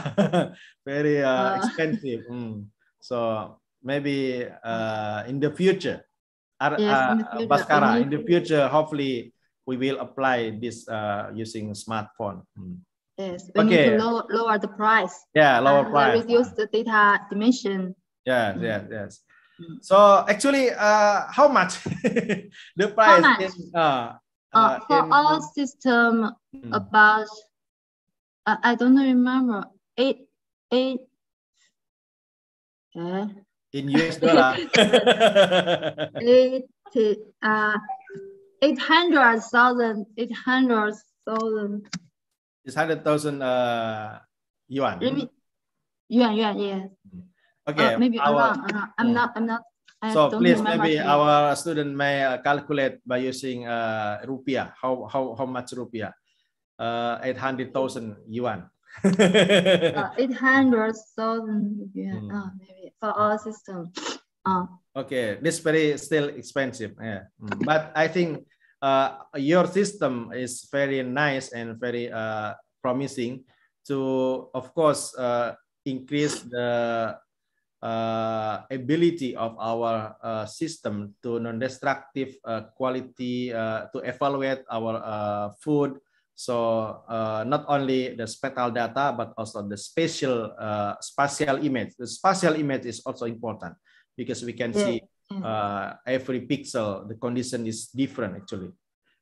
very uh, Uh. expensive. Mm. So maybe uh, in the future, Ar- Yes, in the uh, future, Baskara, in the future, hopefully we will apply this uh, using smartphone. Mm. Yes, we need Okay. to lower, lower the price. Yeah, lower and price. Reduce the data dimension. Yeah, Mm. yes, yes. Mm. So actually, uh, how much the price much? in uh, Uh, uh, for in, our system, Mm. about uh, I don't remember eight eight. Uh, in US dollar? eight uh eight hundred thousand eight hundred thousand it's hundred thousand uh, yuan. yuan yuan yes Okay, uh, maybe our, around, around. I'm not I'm not I so please maybe our student may uh, calculate by using uh, rupiah. How how how much rupiah? Uh, eight hundred thousand yuan. uh, eight hundred thousand yuan Mm. uh, maybe for our system uh Okay, this very still expensive. Yeah, Mm. but I think uh, your system is very nice and very uh, promising to, of course, uh, increase the uh, ability of our uh, system to non-destructive uh, quality uh, to evaluate our uh, food. So uh, not only the spectral data, but also the spatial uh, spatial image. The spatial image is also important because we can Yeah. see uh, every pixel, the condition is different actually.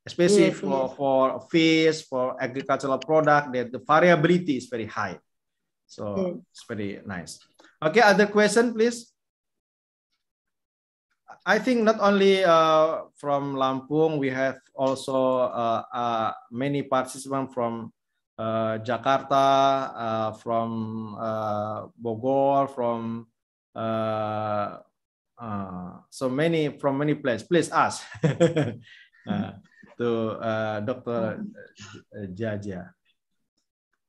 Especially Yes, for, yes. for fish, for agricultural product, that the variability is very high. So Yes. it's very nice. Okay, other question, please. I think not only uh, from Lampung, we have also uh, uh, many participants from uh, Jakarta, uh, from uh, Bogor, from so many from many places. Please ask to Dr. Jaja.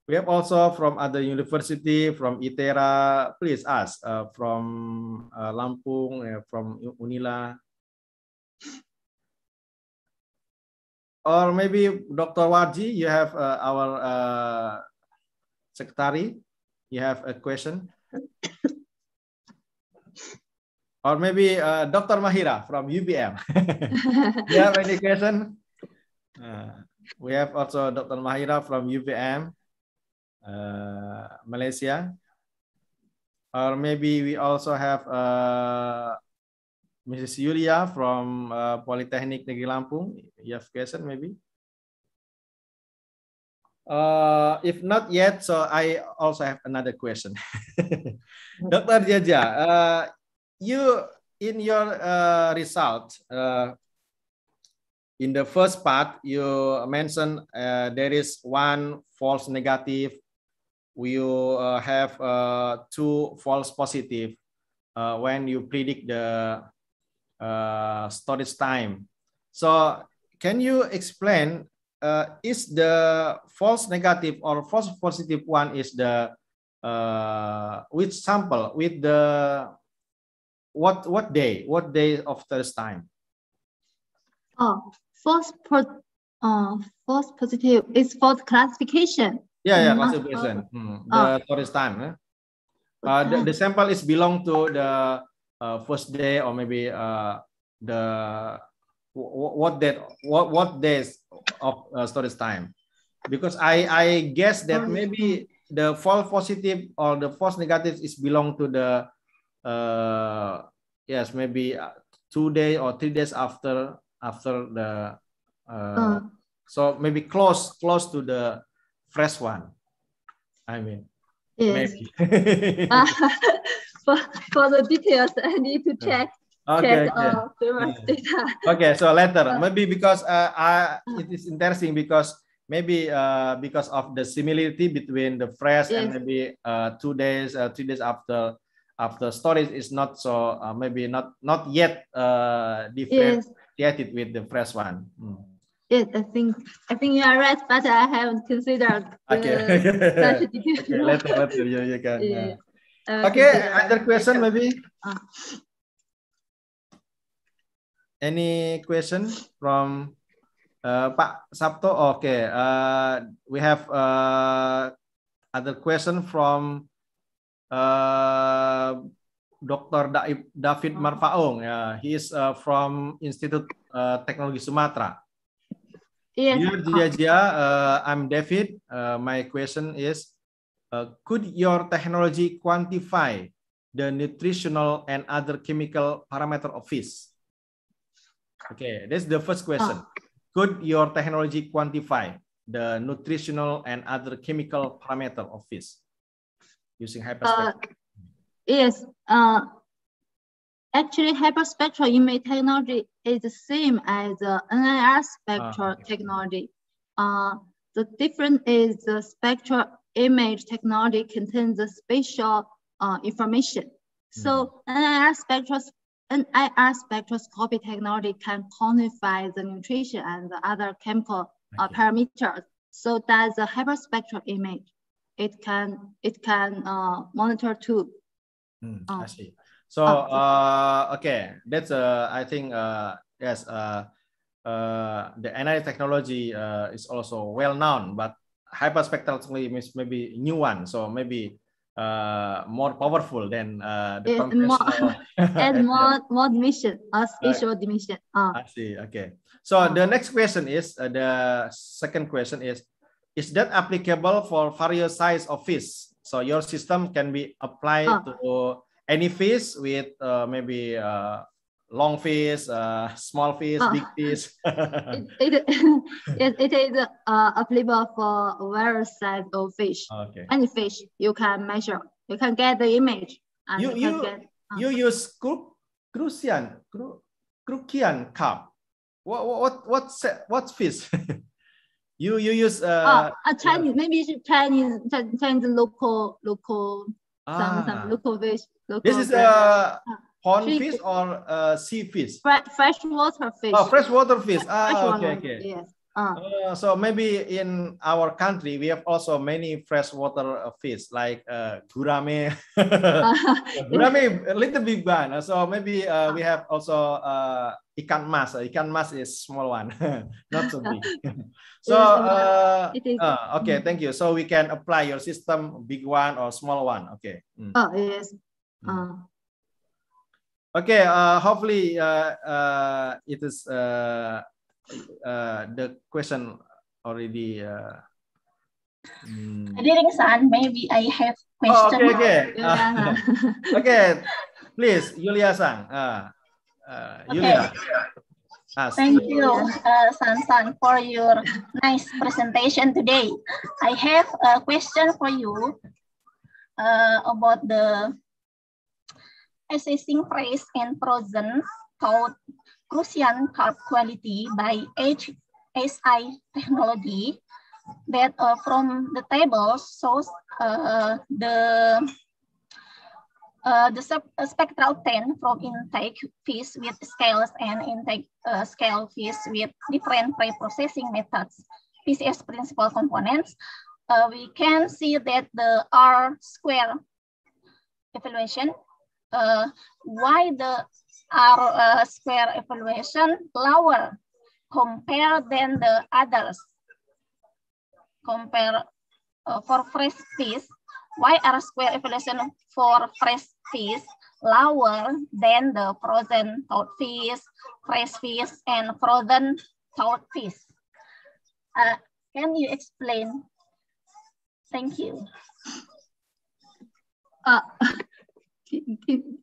We have also from other university, from ITERA. Please ask uh, from uh, Lampung, uh, from Unila. Or maybe Dr. Warji, you have uh, our uh, secretary. You have a question. Or maybe uh, Dr. Mahira from UVM. you have any question? Uh, we have also Dr. Mahira from UVM, uh, Malaysia. Or maybe we also have uh, Mrs. Yulia from uh, Polytechnic Negeri Lampung. You have question maybe? Uh, if not yet, so I also have another question. Dr. Jaja, uh, you in your uh, result, uh, in the first part, you mentioned uh, there is one false negative. You uh, have uh, two false positive uh, when you predict the uh, storage time. So can you explain uh, is the false negative or false positive one is the uh, which sample with the what what day what day of Thursday time? Oh, false uh, false positive is false classification. Yeah, yeah, Not classification. false- Hmm, the storage time. eh? Uh, the, the sample is belong to the uh, first day or maybe uh, the wh- wh- what that what what days of uh, storage time because I I guess that Storage maybe the false positive or the false negative is belong to the uh, yes maybe uh, two days or three days after after the uh, Uh. so maybe close close to the fresh one. I mean Yes. maybe. For, for the details, I need to check okay check okay. uh, data. okay so later. Maybe because uh, I, it is interesting because maybe uh, because of the similarity between the fresh and maybe uh, two days uh, three days after after storage is not so uh, maybe not not yet uh, Yes, differentiated with the fresh one. Hmm. Yes, I think I think you are right, but I haven't considered okay such okay later later you, you can uh, Yeah. Uh, okay consider other question maybe Uh. any question from uh, Pak Sabto? Okay, uh, we have uh, other question from uh, Dr. Da- David Marfaong. Yeah, he is uh, from Institute uh, Teknologi Sumatera. Yes. Dear Jia Jia, uh, I'm David. Uh, my question is, uh, could your technology quantify the nutritional and other chemical parameter of fish? Okay, that's the first question. Could your technology quantify the nutritional and other chemical parameter of fish using Uh, hyperspectral? yes. Uh, actually, hyperspectral image technology is the same as the NIR spectral okay. technology. Uh, the difference is the spectral image technology contains the spatial uh, information. So NIR spectral NIR spectroscopy technology can quantify the nutrition and the other chemical uh, parameters. So that's the hyperspectral image. It can it can uh, monitor too. Hmm, Oh. I see. So, Oh. uh, okay, that's uh, I think uh, yes, uh, uh, the NIR technology uh, is also well known, but hyperspectral is maybe new one, so maybe uh, more powerful than uh, the more- conventional. And more more dimension, uh, spatial dimension. Uh, I see. Okay. So the next question is uh, the second question is is that applicable for various size of fish? So your system can be applied Ah. to any fish with uh, maybe uh, long fish, uh, small fish, Ah. big fish. it, it, it is uh, applicable for various size of fish. okay. Any fish you can measure. You can get the image. And You- you, you- get uh, You use cru- crucian, cru- crucian carp. What what what what fish? you you use uh, uh, a Chinese, maybe Chinese, Chinese local, local, ah, some local fish. Local this is fish. a pond Three- fish or uh, sea fish? Fresh, freshwater fish. Oh, freshwater fish. Ah, Freshwater, okay, okay. Yes. Uh, Uh, so maybe in our country we have also many freshwater uh, fish like uh, gurame. gurame a little big one. So maybe uh, we have also uh, ikan mas. Ikan mas is small one, not so big. so uh, uh, okay, thank you. So we can apply your system big one or small one. Okay. Mm. oh, yes. Uh, Okay, uh, hopefully uh, uh, it is uh, uh, the question already. Uh, mm. San, maybe I have question. Oh, okay, okay. Uh, okay, please, Yulia Sang. Uh, uh, Yulia. Okay. Thank you, uh, San San, for your nice presentation today. I have a question for you uh, about the assessing fresh and frozen called Crucian carp quality by HSI technology that uh, from the table shows uh, the uh, the uh, spectral 10 from intake fish with scales and intake uh, scale fish with different pre-processing methods, PCS principal components, uh, we can see that the R square evaluation uh, why the R uh, square evaluation lower compared than the others. Compare uh, for fresh fish, why R square evaluation for fresh fish lower than the frozen thawed fish, fresh fish, and frozen thawed fish? Uh, can you explain? Thank you. Uh,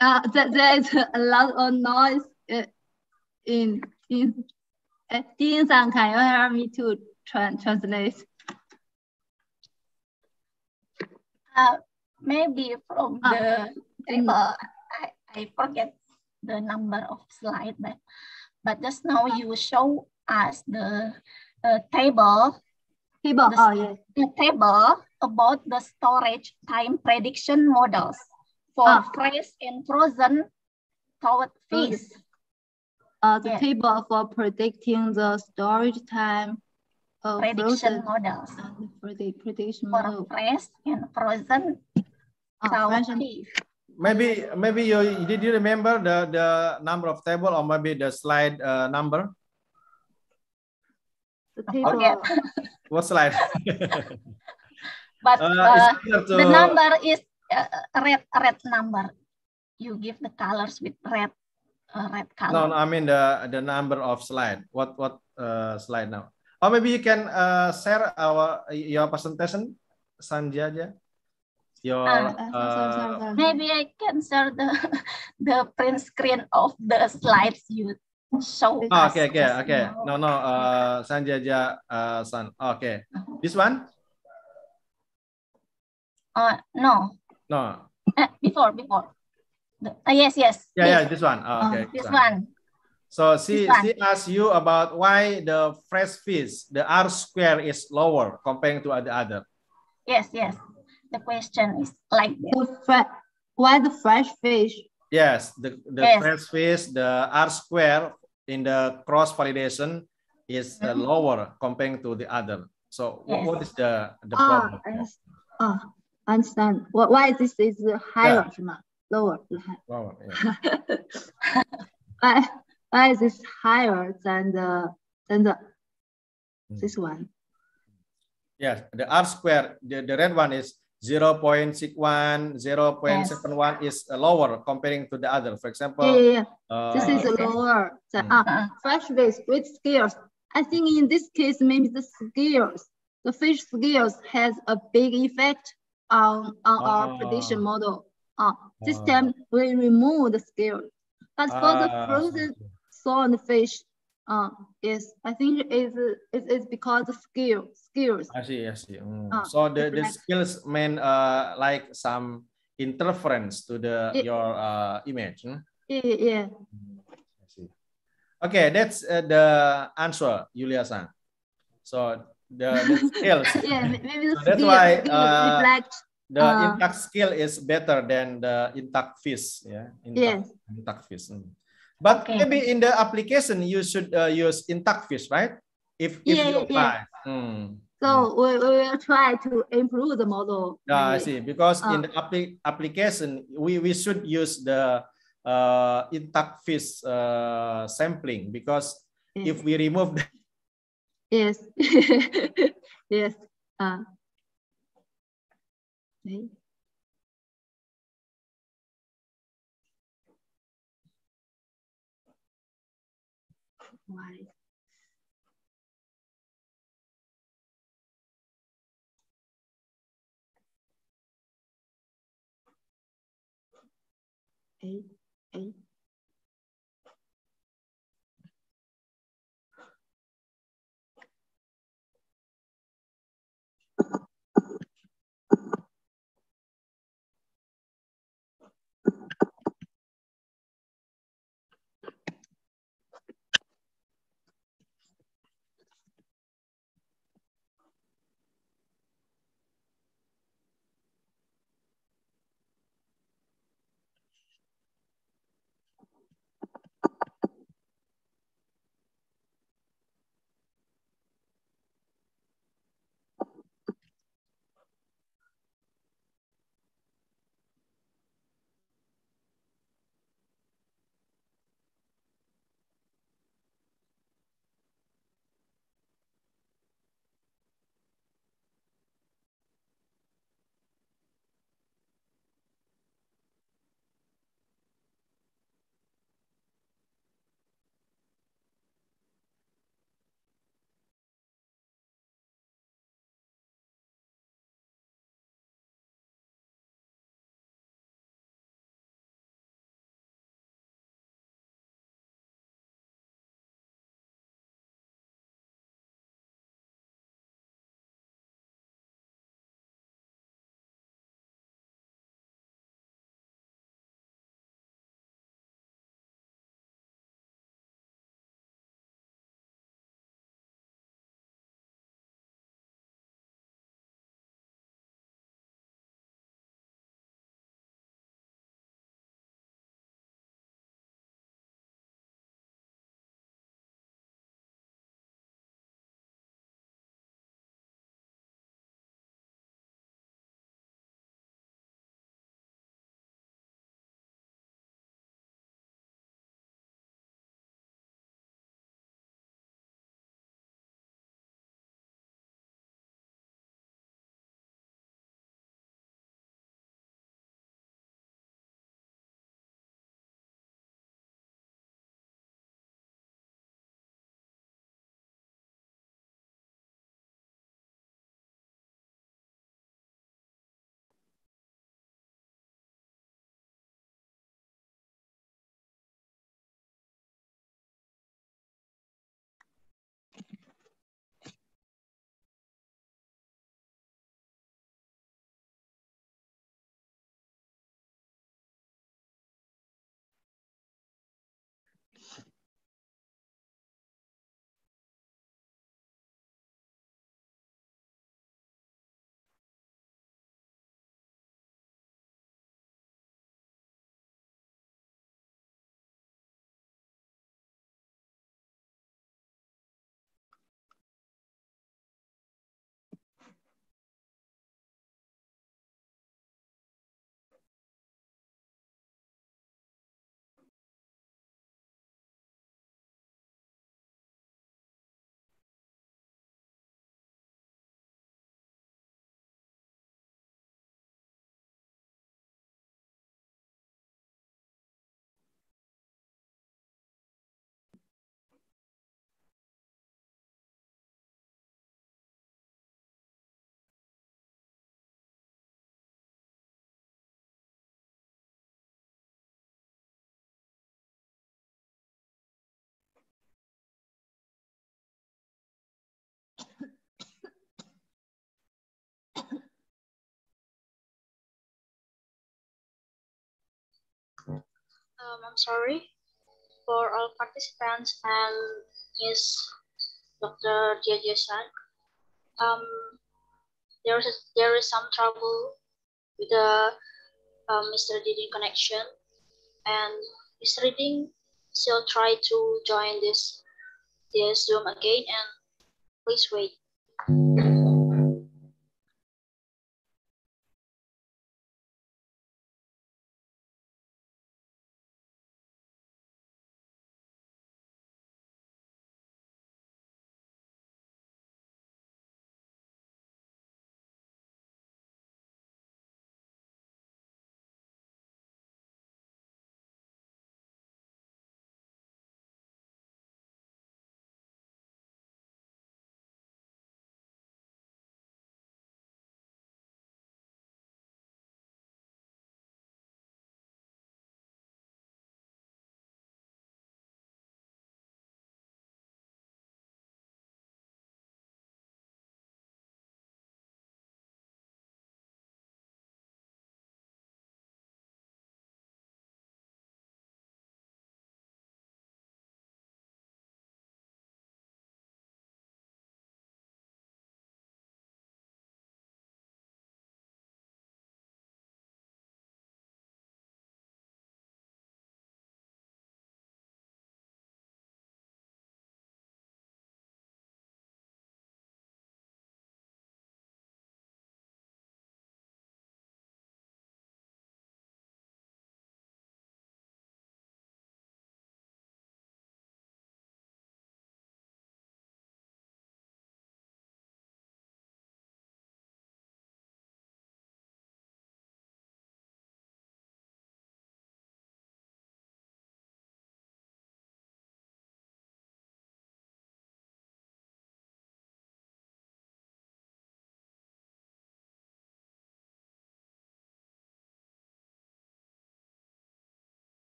uh, there's a lot of noise uh, in in uh, Dean can you help me to tra translate? Uh, maybe from uh, the table, I, I forget the number of slide, but but just now you show us the uh, table. Table, the, oh yeah. The table about the storage time prediction models for ah. fresh and frozen thawed fish. Uh, the yes. table for predicting the storage time of prediction models. For the prediction for model. fresh and frozen uh, fish. Maybe maybe you did you remember the the number of table or maybe the slide uh, number? The table. what slide? but uh, uh the number is uh, red red number. You give the colors with red uh, red color. No, no, I mean the the number of slide. What what uh, slide now? Or maybe you can uh, share our your presentation, Sanjaja. Your uh, uh, maybe I can share the the print screen of the slides you show. Oh, okay, okay, okay. No, no, uh, Sanjaja, uh, San. Okay, uh-huh. this one. Uh, no. No. Uh, before, before. Uh, yes, yes. Yeah, yeah, this one. Oh, okay. Uh, this one. So she, she asked you about why the fresh fish, the R square is lower comparing to the other. Yes, yes. The question is like that. Why the fresh fish? Yes, the, the yes. fresh fish, the R square in the cross validation is mm -hmm. lower comparing to the other. So yes. what is the, the ah, problem? Oh, understand. What why this is higher yeah. lower? Lower. Yeah. why why is this higher than the than the hmm. this one? Yes, the R square, the, the red one is 0 0.61, 0 0.71 yes. is lower comparing to the other. For example, yeah, yeah, yeah. Uh, this is lower. The, mm. uh, fresh base with scales. I think in this case, maybe the scales, the fish scales has a big effect on, on our ah. prediction model. Uh, this ah. time we remove the scale. But for the frozen salt fish, uh, is I think is it is because the skill skills. I see, I see. Mm. Uh, so the, the skills mean uh like some interference to the it, your uh image. Hmm? Yeah, yeah. Mm, I see. Okay, that's uh, the answer, Yulia San. So the, the skills. yeah, maybe the so that's why uh, reflect, the uh, intact skill is better than the intact fish. Yeah, intact, yes. intact fish. Mm. But okay. maybe in the application you should uh, use intact fish, right? If if yeah, you apply. Yeah. Mm. So we, we will try to improve the model. Yeah, I see. Because uh, in the appli application, we, we should use the uh, intact fish uh, sampling because if we remove the Yes. yes. Uh. Right. Why? Eight, eight. Um, I'm sorry for all participants and Miss Dr. Jajasan. Um, there is there is some trouble with the Mr. Didi connection, and Mr. Reading still try to join this this Zoom again, and please wait.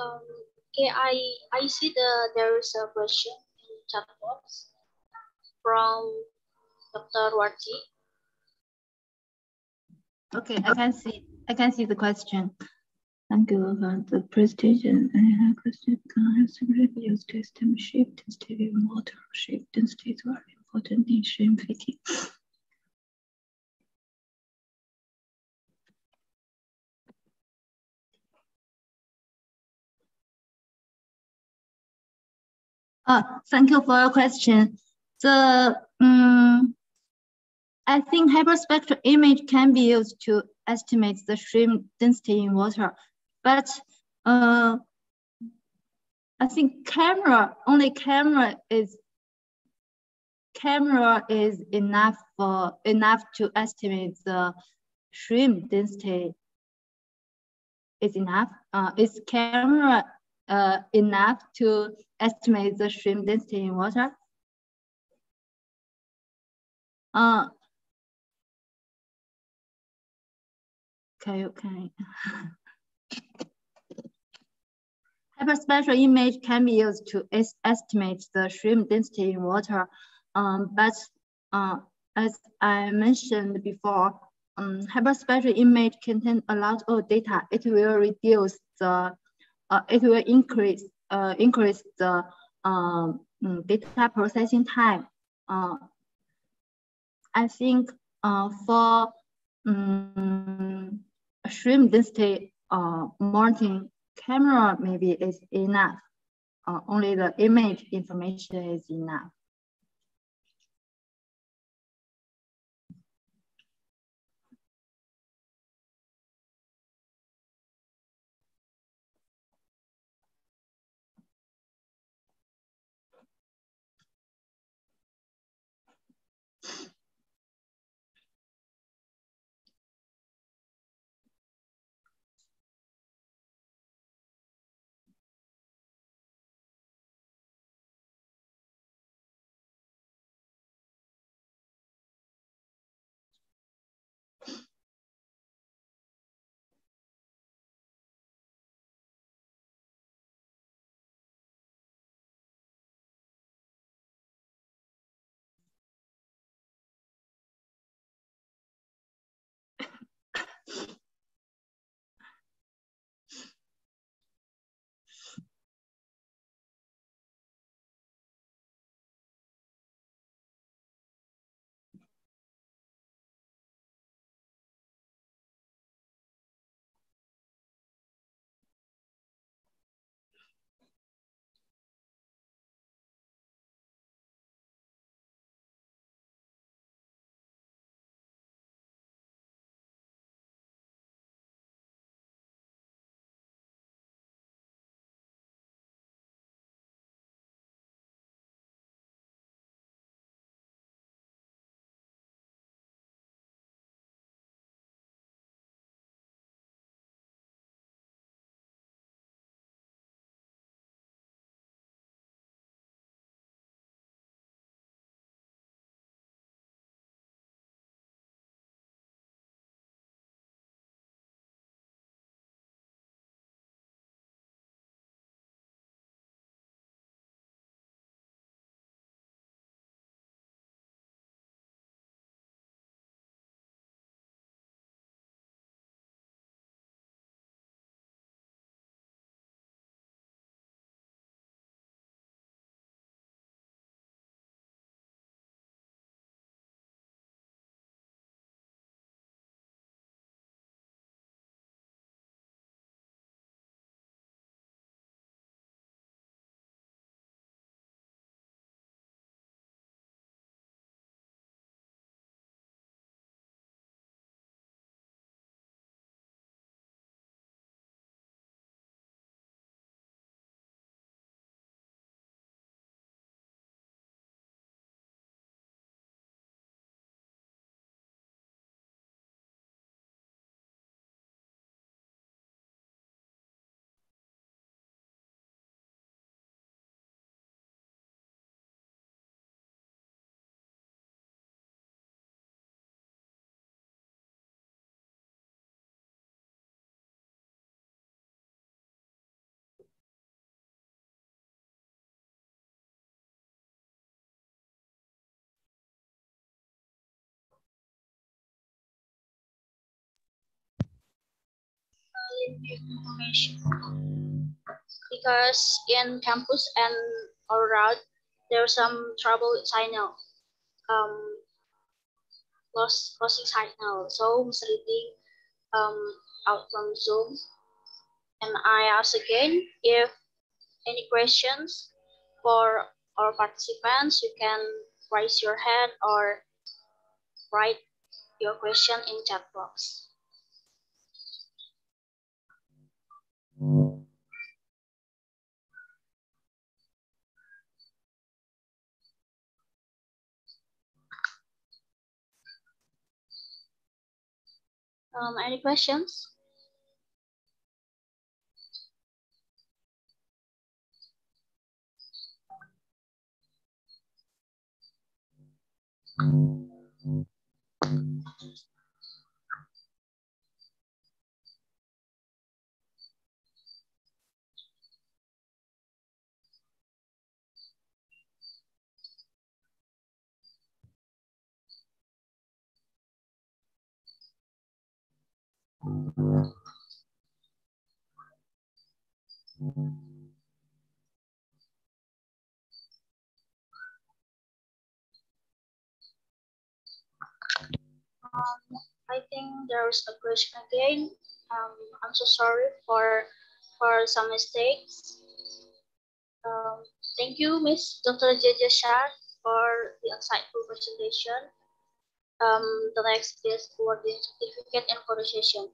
Um, okay, I I see the there is a question in chat box from Dr. Warji. Okay, I can see I can see the question. Thank you for the presentation. I have a question. Can I have significant use to estimate shape density of water? Shape density is very important in shrimp feeding. Uh, thank you for your question. The um, I think hyperspectral image can be used to estimate the shrimp density in water, but uh, I think camera only camera is camera is enough for enough to estimate the shrimp density. Is enough. Uh, is camera uh, enough to estimate the shrimp density in water? Uh, okay, okay. Hyperspectral image can be used to es estimate the shrimp density in water, um, but uh, as I mentioned before, um, hyperspectral image contain a lot of data. It will reduce the uh, it will increase uh, increase the um, mm, data processing time. Uh, I think uh, for um, shrimp density uh, mounting camera maybe is enough. Uh, only the image information is enough. Information because in campus and all around there's some trouble with signal, um, lost losing signal, so misleading um, out from Zoom. And I ask again if any questions for our participants, you can raise your hand or write your question in chat box. Um, any questions? Um, I think there's a question again. Um, I'm so sorry for for some mistakes. Um, thank you, Miss Dr. Jiajia Shan, for the insightful presentation. Um, the next is for the certificate and conversation.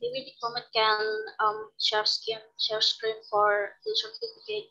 Maybe the comment can um, share screen, share screen for the certificate.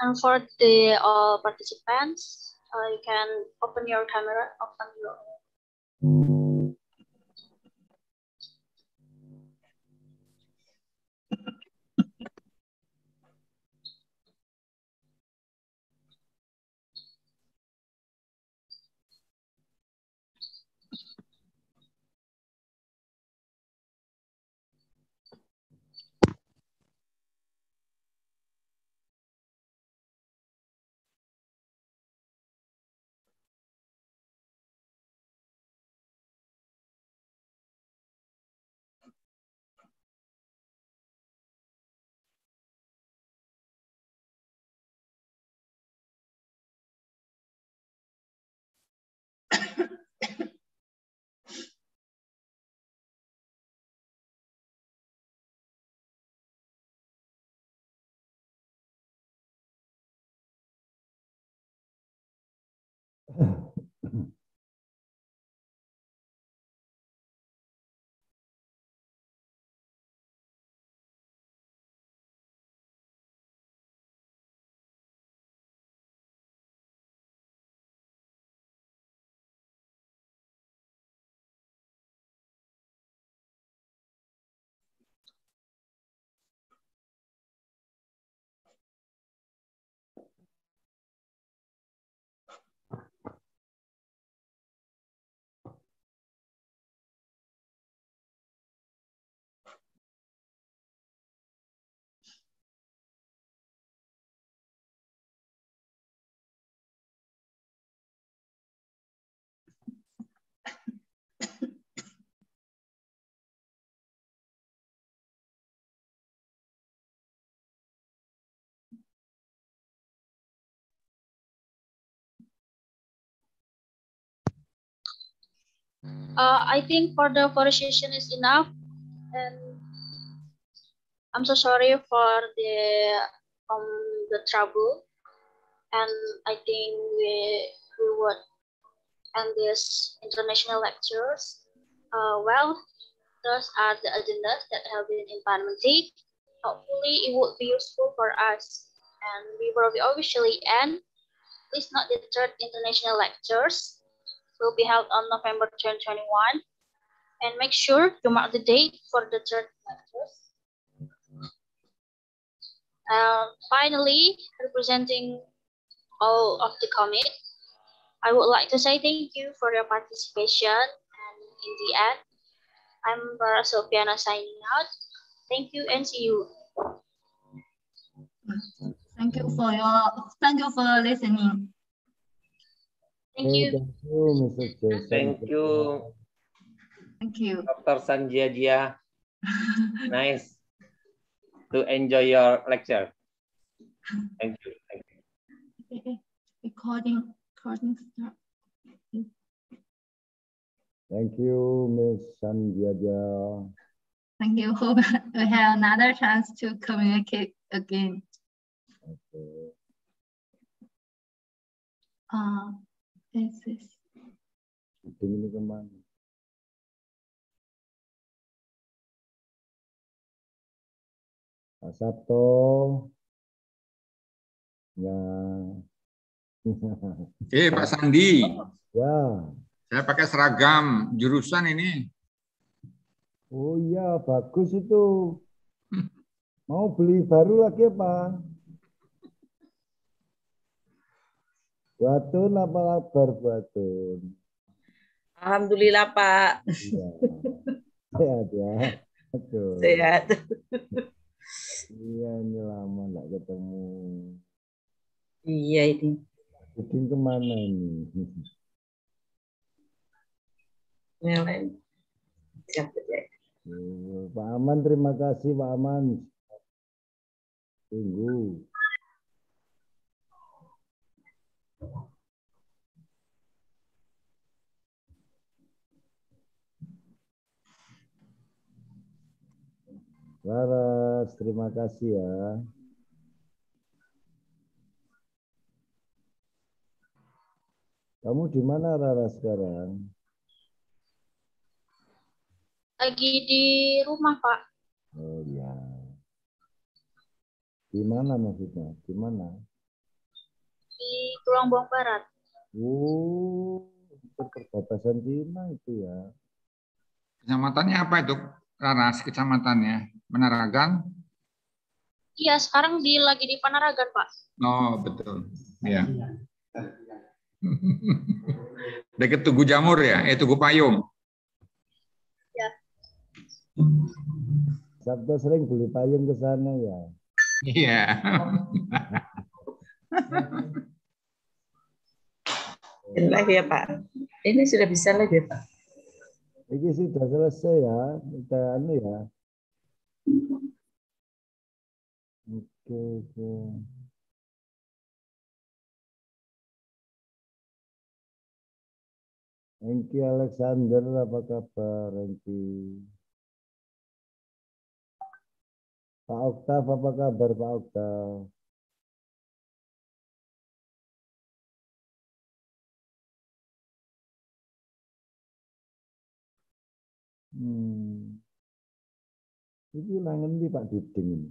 And for the uh, participants, uh, you can open your camera, open your Uh, I think for the conversation is enough. And I'm so sorry for the um the trouble. And I think we we would end this international lectures. Uh, well, those are the agendas that have been implemented. Hopefully, it would be useful for us. And we will be officially end. Please note the third international lectures will be held on November 2021. And make sure to mark the date for the third lectures. Uh, finally, representing all of the committee, I would like to say thank you for your participation. And in the end, I'm Bara Sofiana signing out. Thank you and see you. Thank you for your thank you for listening. Thank you. Thank you, Mr. Jason. Thank you, Thank you. Dr. Shan Jiajia. nice to enjoy your lecture. Thank you. Thank you. Okay. Recording recording start. Thank you, Miss Sanjaja. Thank you. Hope we have another chance to communicate again. Okay. Uh, this is Ini ke mana? Pak Sabto. Ya. Eh, Pak Sandi, ya. saya pakai seragam jurusan ini. Oh iya, bagus itu. Mau beli baru lagi apa? Batun apa kabar Batun? Alhamdulillah Pak. Iya. Sehat ya. Aduh. Sehat. Iya, ini lama nggak ketemu. Iya ini. Udin ke mana ini? Yang lain. Siapa ya? Pak Aman, terima kasih Pak Aman. Tunggu. Laras, terima kasih ya. Kamu di mana Rara sekarang? Lagi di rumah, Pak. Oh ya. Di mana maksudnya? Di mana? Di Tulang Barat. Oh, itu perbatasan Cina itu ya. Kecamatannya apa itu? Raras, kecamatannya. Menaragan? Iya, sekarang di lagi di Panaragan, Pak. Oh, betul. Ya. Dekat Tugu Jamur ya? Eh, Tugu Payung. Ya. Sabtu sering beli payung ke sana ya. Iya. Live ya Pak. Ini sudah bisa live ya Pak. Ini sudah selesai ya, udah anu ya. Oke, oke. Enki Alexander, apa kabar Enki? Pak Oktav, apa kabar Pak Oktav? Hmm. Ini nang endi Pak Diding ini?